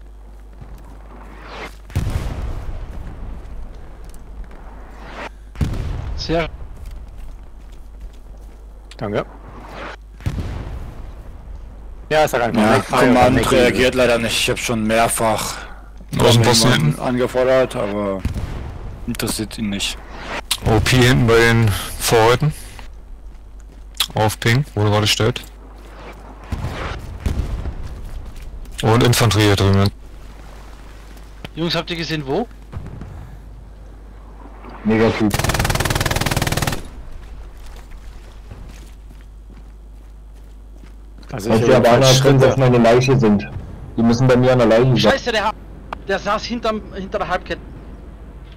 Sehr. Danke. Ja, ist halt einfach Ja, Command reagiert leider nicht. Ich habe schon mehrfach angefordert, aber interessiert ihn nicht. OP hinten bei den Vorhäuten. Auf Ping, wo du gerade steht. Und Infanterie hier drüben. Jungs, habt ihr gesehen wo? Negativ. Also Weil ich die Albaner drin auf Schritte. meine Leiche sind. Die müssen bei mir an der Leiche sein. Scheiße, der, der saß hinterm, hinter der Halbkette.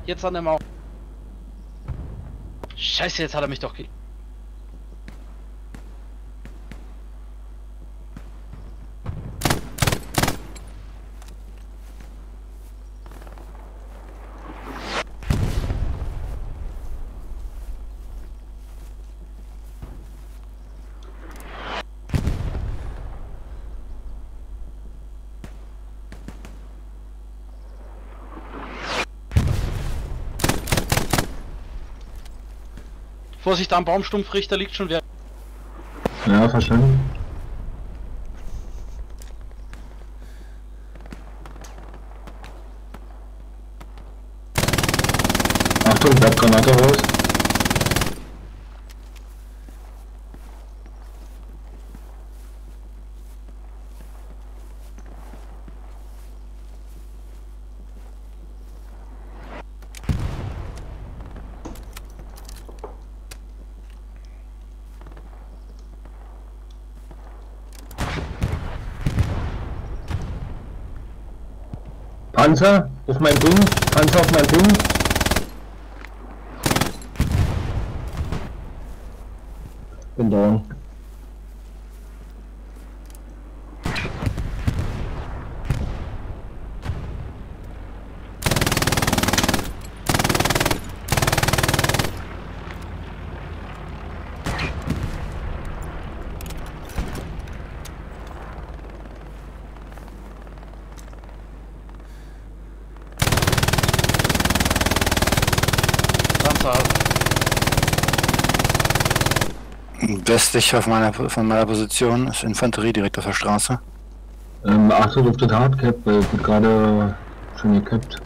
Jetzt an der Mauer. Scheiße, jetzt hat er mich doch ge... Vorsicht am Baumstumpf, Richter liegt schon wer. Ja, verstanden. Achtung, bleibt Granate raus. Panzer auf mein Ding. Panzer auf mein Ding. Bin down. Panzer. Westlich auf meiner, von meiner Position ist Infanterie direkt auf der Straße. Ähm, Achtung auf das Hardcap, weil wird gerade schon gekappt.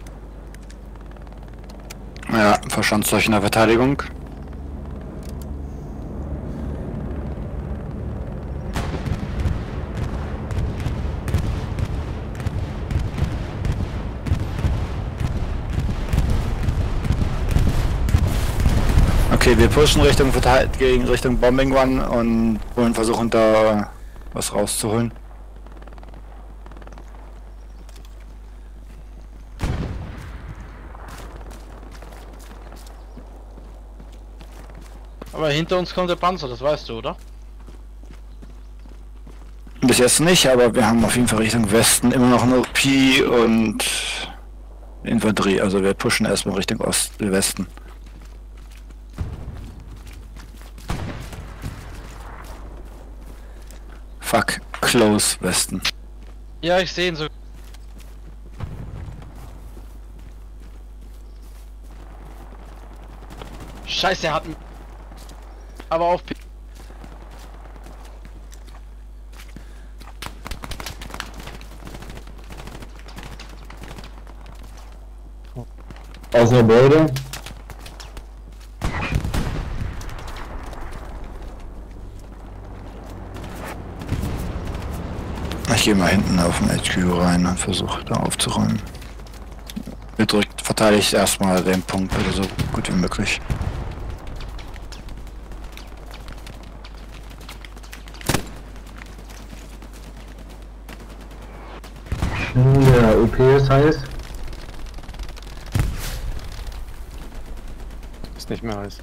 Ja, verschanzt euch in der Verteidigung. Okay, wir pushen Richtung gegen Richtung Bombing One und wollen versuchen da was rauszuholen. Aber hinter uns kommt der Panzer, das weißt du, oder? Bis jetzt nicht, aber wir haben auf jeden Fall Richtung Westen immer noch eine OP und Infanterie. Also wir pushen erstmal Richtung Ost, Westen. Fuck, close Westen. Ja, ich sehe ihn so. Scheiße, er hat mich. Aber auf P Außer Gebäude. Ich gehe mal hinten auf den HQ rein und versuche da aufzuräumen. Gedrückt verteile ich erstmal den Punkt bitte so gut wie möglich. Der OP ist heiß. Ist nicht mehr heiß.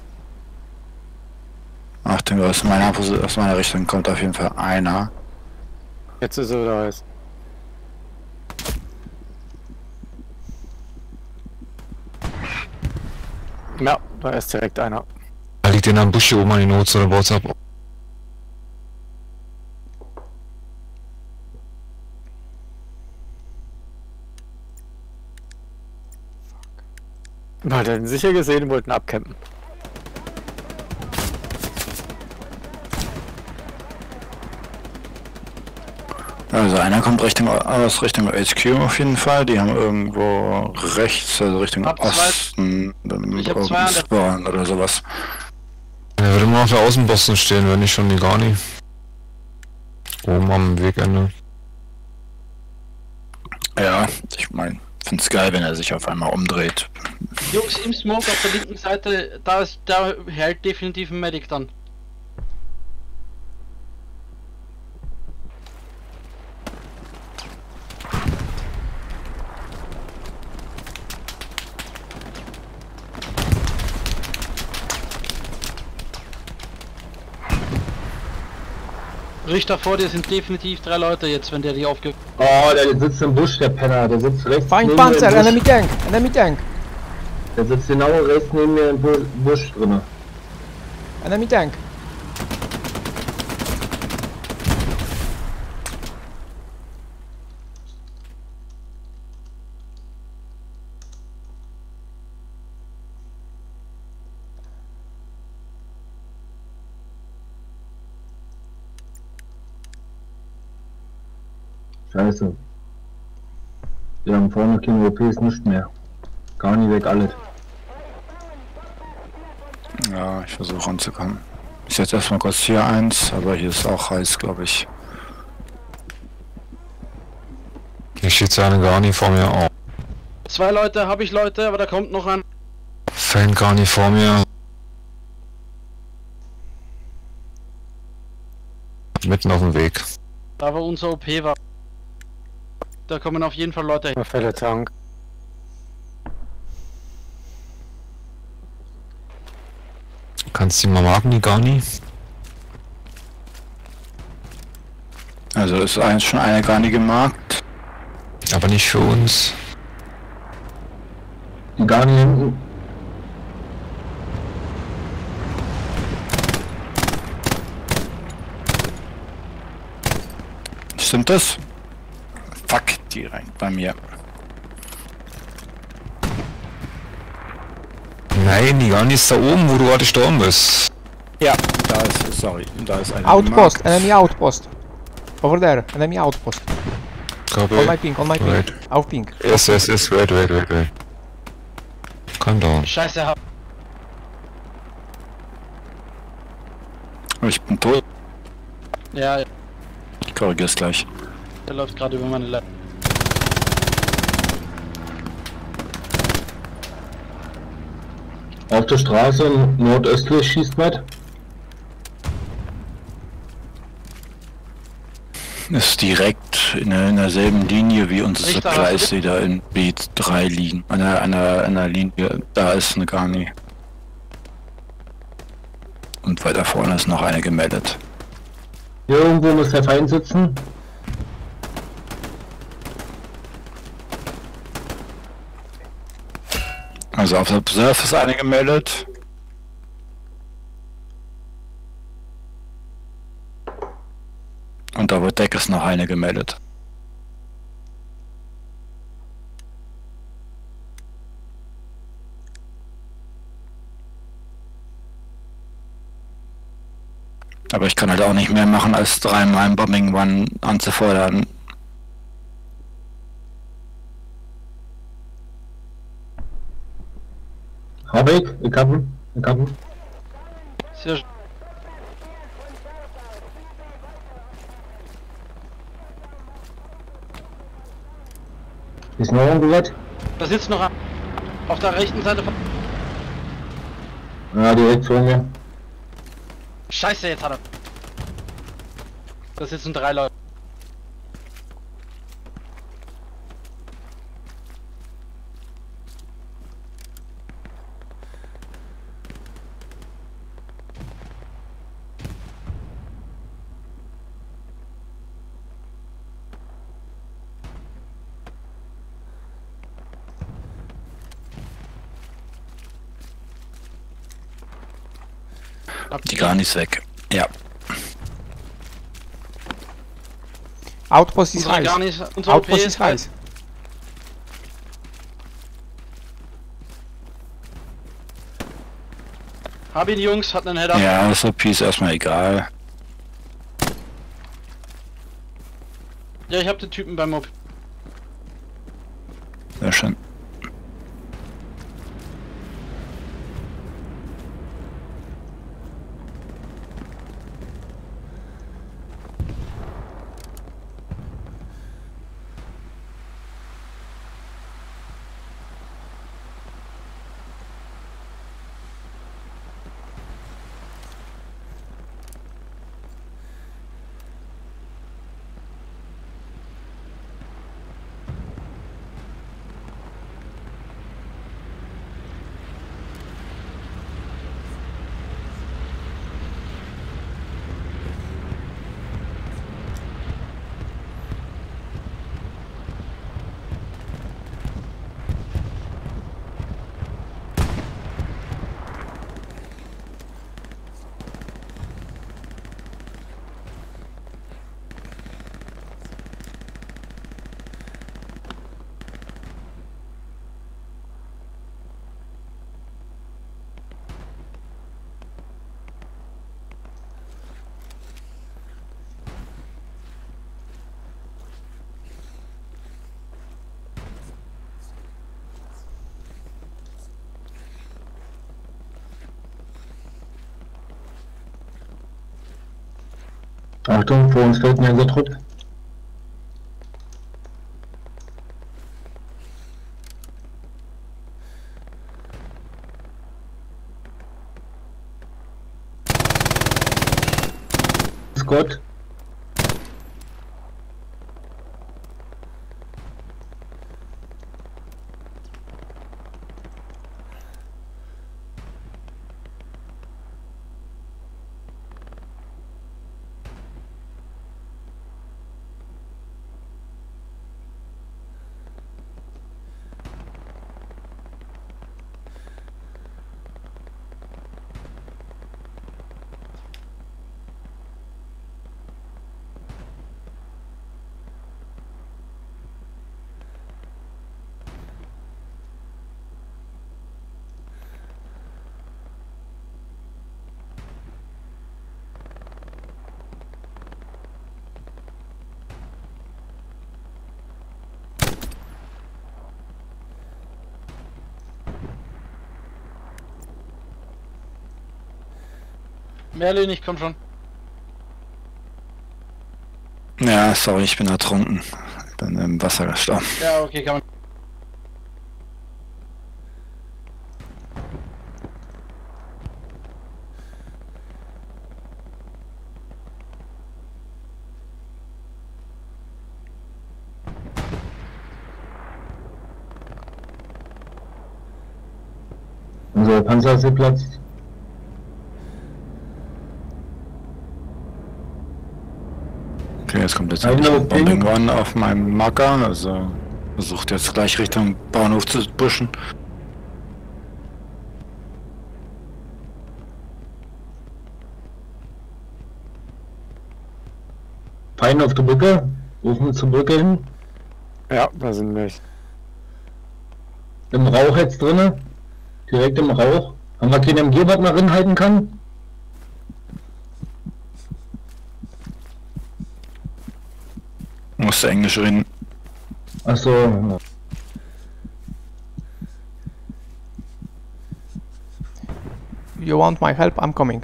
Achtung, aus meiner, aus meiner Richtung kommt auf jeden Fall einer. Jetzt ist er wieder heiß. Ja, da ist direkt einer. Da liegt in einem Busch hier oben an die Not, so der baut's ab. Weil der ihn sicher gesehen und wollten abcampen. Also einer kommt Richtung aus Richtung HQ auf jeden Fall. Die haben irgendwo rechts, also Richtung Hab Osten, dann Ich hab zwei Spawn oder sowas. Der wird immer auf der Außenposten stehen, wenn nicht schon die Garni. Oben am Wegende. Ja, ich meine, find's geil, wenn er sich auf einmal umdreht. Jungs im Smoke auf der linken Seite, da ist da hält definitiv ein Medic dann. Richter vor dir sind definitiv drei Leute jetzt, wenn der die aufge... Oh, der sitzt im Busch, der Penner. Der sitzt rechts Feind neben mir Panzer, im Busch. Enemy Tank, Enemy Tank, Der sitzt genau rechts neben mir im Bu Busch drinne. Enemy Tank. Scheiße. Wir haben vorne keine OPs nicht mehr. Gar nicht weg alles. Ja, ich versuche ranzukommen. Ich setze erstmal kurz hier eins, aber hier ist auch heiß, glaube ich. Hier steht seine Garni vor mir auch. Zwei Leute, habe ich Leute, aber da kommt noch ein. Fan Garni vor mir. Mitten auf dem Weg. Da wo unser OP war. Da kommen auf jeden Fall Leute hin. Fälle Tank. Kannst du mal marken, die Garni? Also ist eins schon eine Garni gemarkt. Aber nicht für uns. Die Garni hinten. Stimmt das? Fuck, die rein bei mir. Nein, die Garni ist da oben, wo du gerade gestorben bist. Ja, da ist, sorry, da ist eine Outpost, gemarkt. enemy outpost. Over there, enemy outpost. Copy. On my ping, on my ping. Right. Auf ping. Yes, yes, yes, wait, wait, wait, wait. Calm down. Scheiße, hab. Ich bin tot. Ja, Ich korrigiere es gleich. Der läuft gerade über meine Leitung. Auf der Straße nordöstlich schießt was. Ist direkt in, der, in derselben Linie wie unsere Supplies, die da in B3 liegen. An der, an der, an der Linie, da ist eine Garni. Und weiter vorne ist noch eine gemeldet. Hier irgendwo muss der Feind sitzen. Also auf Observe ist eine gemeldet. Und auf der Deck ist noch eine gemeldet. Aber ich kann halt auch nicht mehr machen, als dreimal im Bombing One anzufordern. Hab ich, ich hab ihn, ich hab ihn. Sehr sch- Ist noch was? Da sitzt noch auf der rechten Seite von. Ja, direkt vor mir. Scheiße, jetzt hat er. Da sitzen drei Leute. Die gar nicht weg. Ja. Outpost ist Unsere heiß. nicht. OP Outpost ist ist heiß. Hab ihn, Jungs, hat einen Header. Ja, SOP ist erstmal egal. Ja, ich hab den Typen beim OP. Sehr schön. Achtung, vor uns fällt ein ganzer Trupp. Scott. Merlin, ich komm schon. Ja, sorry, ich bin ertrunken. Ich bin im Wasser gestorben. Ja, okay, kann man. Unser Panzer ist geplatzt. Okay, jetzt kommt jetzt ein Bombing. Run auf meinem Marker, also versucht jetzt gleich Richtung Bahnhof zu pushen. Fein auf der Brücke. Rufen zur Brücke hin. Ja, da sind wir. Im Rauch jetzt drinne. Direkt im Rauch. Haben wir keinen MG, was man reinhalten kann? Englisch reden. Achso. You want my help? I'm coming.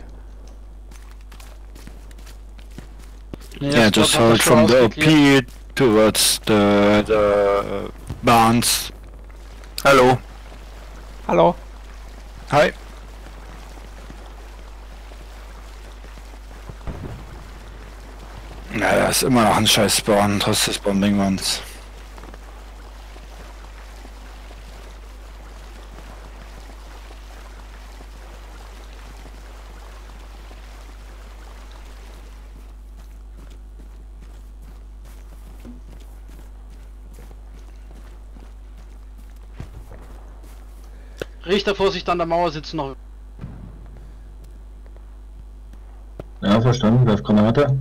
Nee, Yeah, das just hat er hold schon from the ausgeklärt. OP towards the, the Barnes. Hallo. Hallo? Hi. Ja, da ist immer noch ein scheiß Spawn, trotz des Bombingmanns. Richter, Vorsicht, an der Mauer sitzen noch. Ja, verstanden. Werf Granate.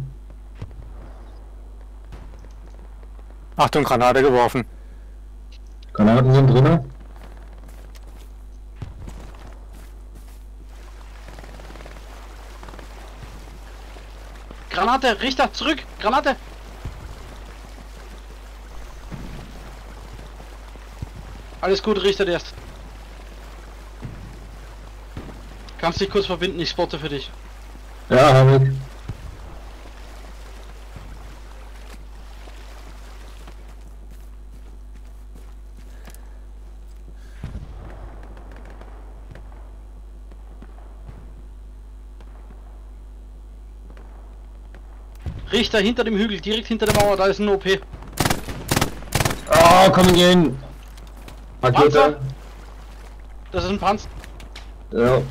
Achtung, Granate geworfen. Granaten sind drinne. Granate, Richter, zurück! Granate! Alles gut, Richter, der ist. Kannst dich kurz verbinden, ich spotte für dich. Ja, habe ich. Richter hinter dem Hügel, direkt hinter der Mauer, da ist ein OP. Ah, komm gehen. Panzer? Pakete. Das ist ein Panzer. Ja.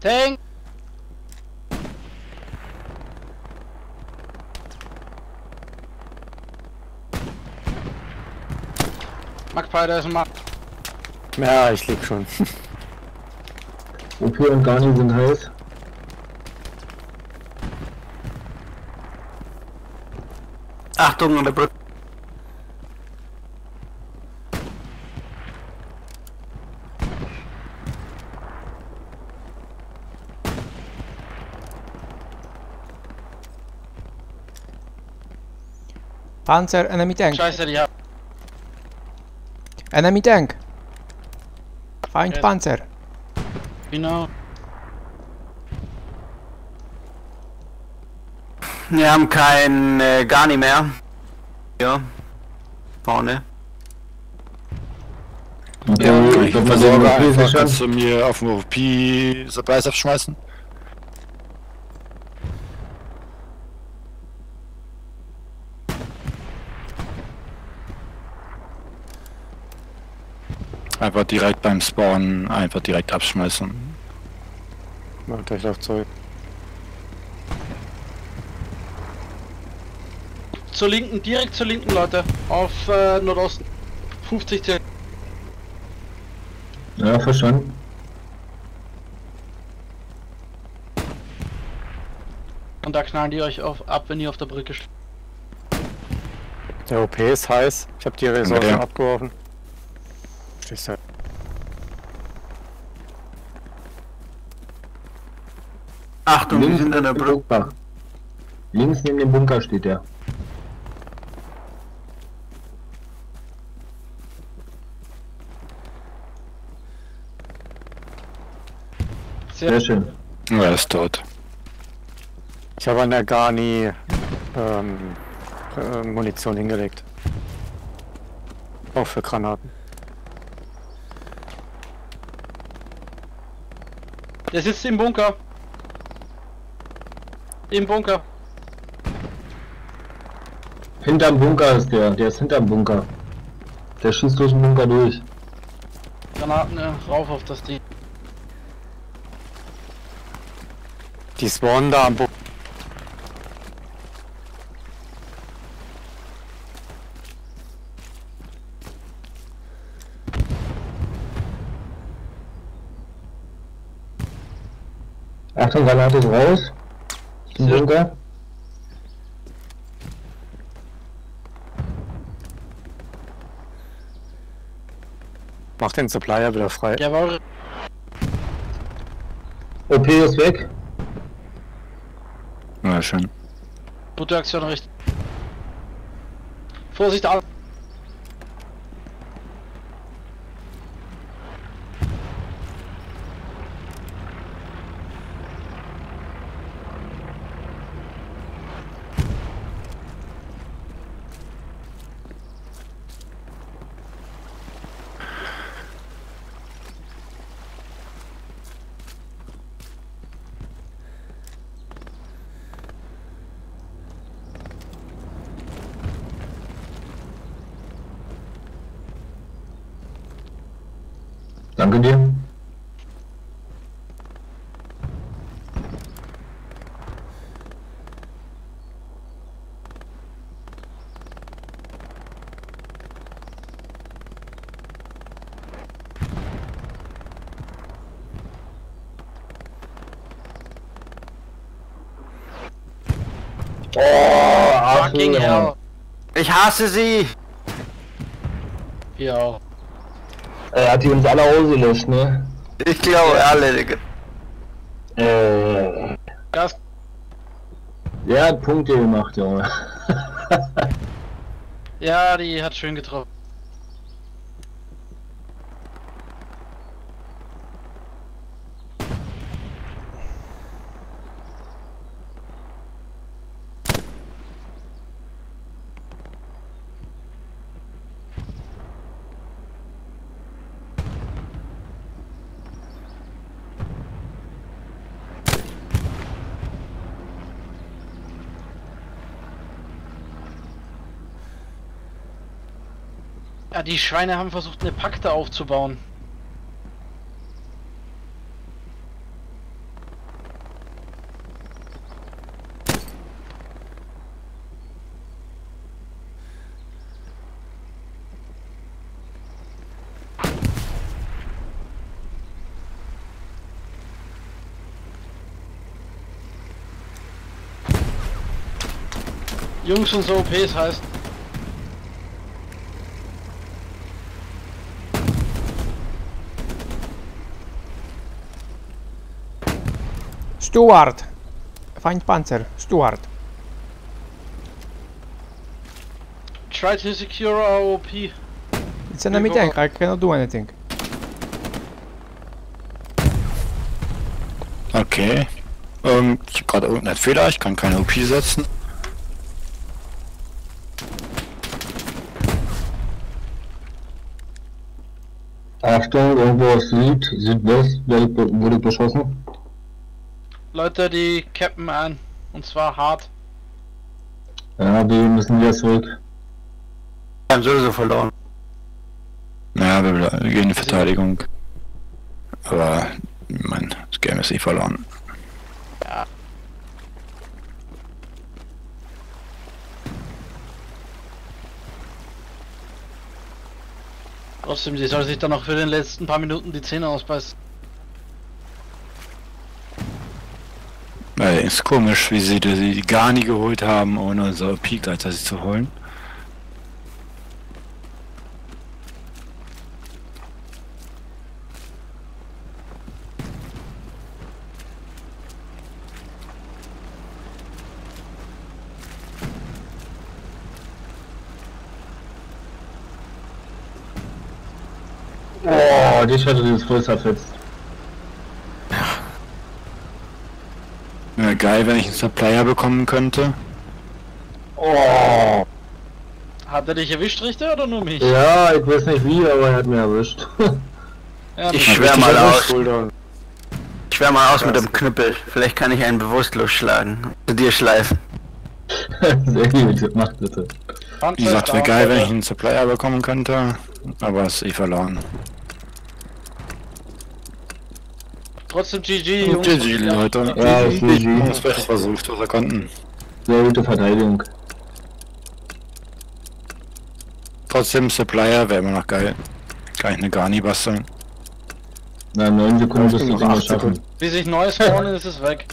Tank! Magpie, da ist ein Mann. Ja, ich lieg schon. OP und Garni sind heiß. Achtung an der Brücke. Panzer, enemy tank. Scheiße, haben. Enemy tank. Feind Ja. Panzer. Genau. Wir haben kein äh, Garni mehr. Ja. Vorne. Okay, Ja, ich ich glaub, man versorge den OP einfach. sichern. Kannst du mir auf dem OP Supplies abschmeißen? Einfach direkt beim Spawn, einfach direkt abschmeißen. Warte, ich lauf zurück. Zur linken, direkt zur linken, Leute. Auf äh, Nordosten. 50 Zählen. Ja, verstanden. Und da knallen die euch auf, ab, wenn ihr auf der Brücke steht. Der OP ist heiß. Ich habe die Ressourcen Ja. abgeworfen. Stehst halt. Achtung, links wir sind an der Brücke. Links neben dem Bunker steht er. Sehr, Sehr schön. schön. Er ist tot. Ich habe an der Garni ähm, äh, Munition hingelegt. Auch für Granaten. Der ist im Bunker. Im Bunker. Hinterm Bunker ist der. Der ist hinterm Bunker. Der schießt durch den Bunker durch. Granaten äh, rauf auf das Ding. Die spawnen da am Bo Achtung, Granate ist raus. Bunker. Mach den Supplier wieder frei. Jawohl. OP ist weg. Ja, schön. Gute Aktion richtig. Vorsicht, Al Danke dir. Oh, fucking hell. Ich hasse sie! Ja. Er hat die uns alle ausgelöscht, ne? Ich glaube alle, Digga. Äh, Gas. der hat Punkte gemacht, Junge. Ja, die hat schön getroffen. Die Schweine haben versucht, eine Pakte aufzubauen. Jungs und so OPs heißt. Stuart! Find Panzer. Stuart. Try to secure our OP. It's enemy tank. I cannot do anything. Okay. Ähm, ich habe gerade irgendeinen Fehler, ich kann keine OP setzen. Achtung, irgendwo aus Süd, Südwest wurde wurde beschossen. Leute, die cappen an. Und zwar hart. Ja, wir müssen wieder zurück. Wir haben sowieso verloren. Naja, wir, gehen in die Verteidigung. Aber, ich mein, das Game ist eh verloren. Trotzdem, die soll sich dann noch für den letzten paar Minuten die Zähne ausbeißen. Weil ist komisch, wie sie die, die Garni geholt haben, ohne unser OP gleichzeitig zu holen. Oh, dich hatte das voll zerfetzt. Wäre geil, wenn ich einen Supplier bekommen könnte. Oh. Hat er dich erwischt, Richter, oder nur mich? Ja, ich weiß nicht wie, aber er hat mir erwischt. Ja, Ich mich- schwör mal aus. Ich schwör mal aus mit dem Knüppel. Vielleicht kann ich einen bewusstlos schlagen. Zu dir schleifen. Sehr gut, mach bitte. Wie gesagt, wäre geil, wenn ich einen Supplier bekommen könnte. Aber ist eh verloren. Trotzdem GG, Jungs. GG, Leute. Ja, GG. haben das Beste versucht, was wir konnten. Sehr gute Verteidigung. Trotzdem Supplier wäre immer noch geil. Kann ich eine Garni basteln. Na, 9 Sekunden wirst du noch schaffen. Bis ich neu spawne, ist es weg.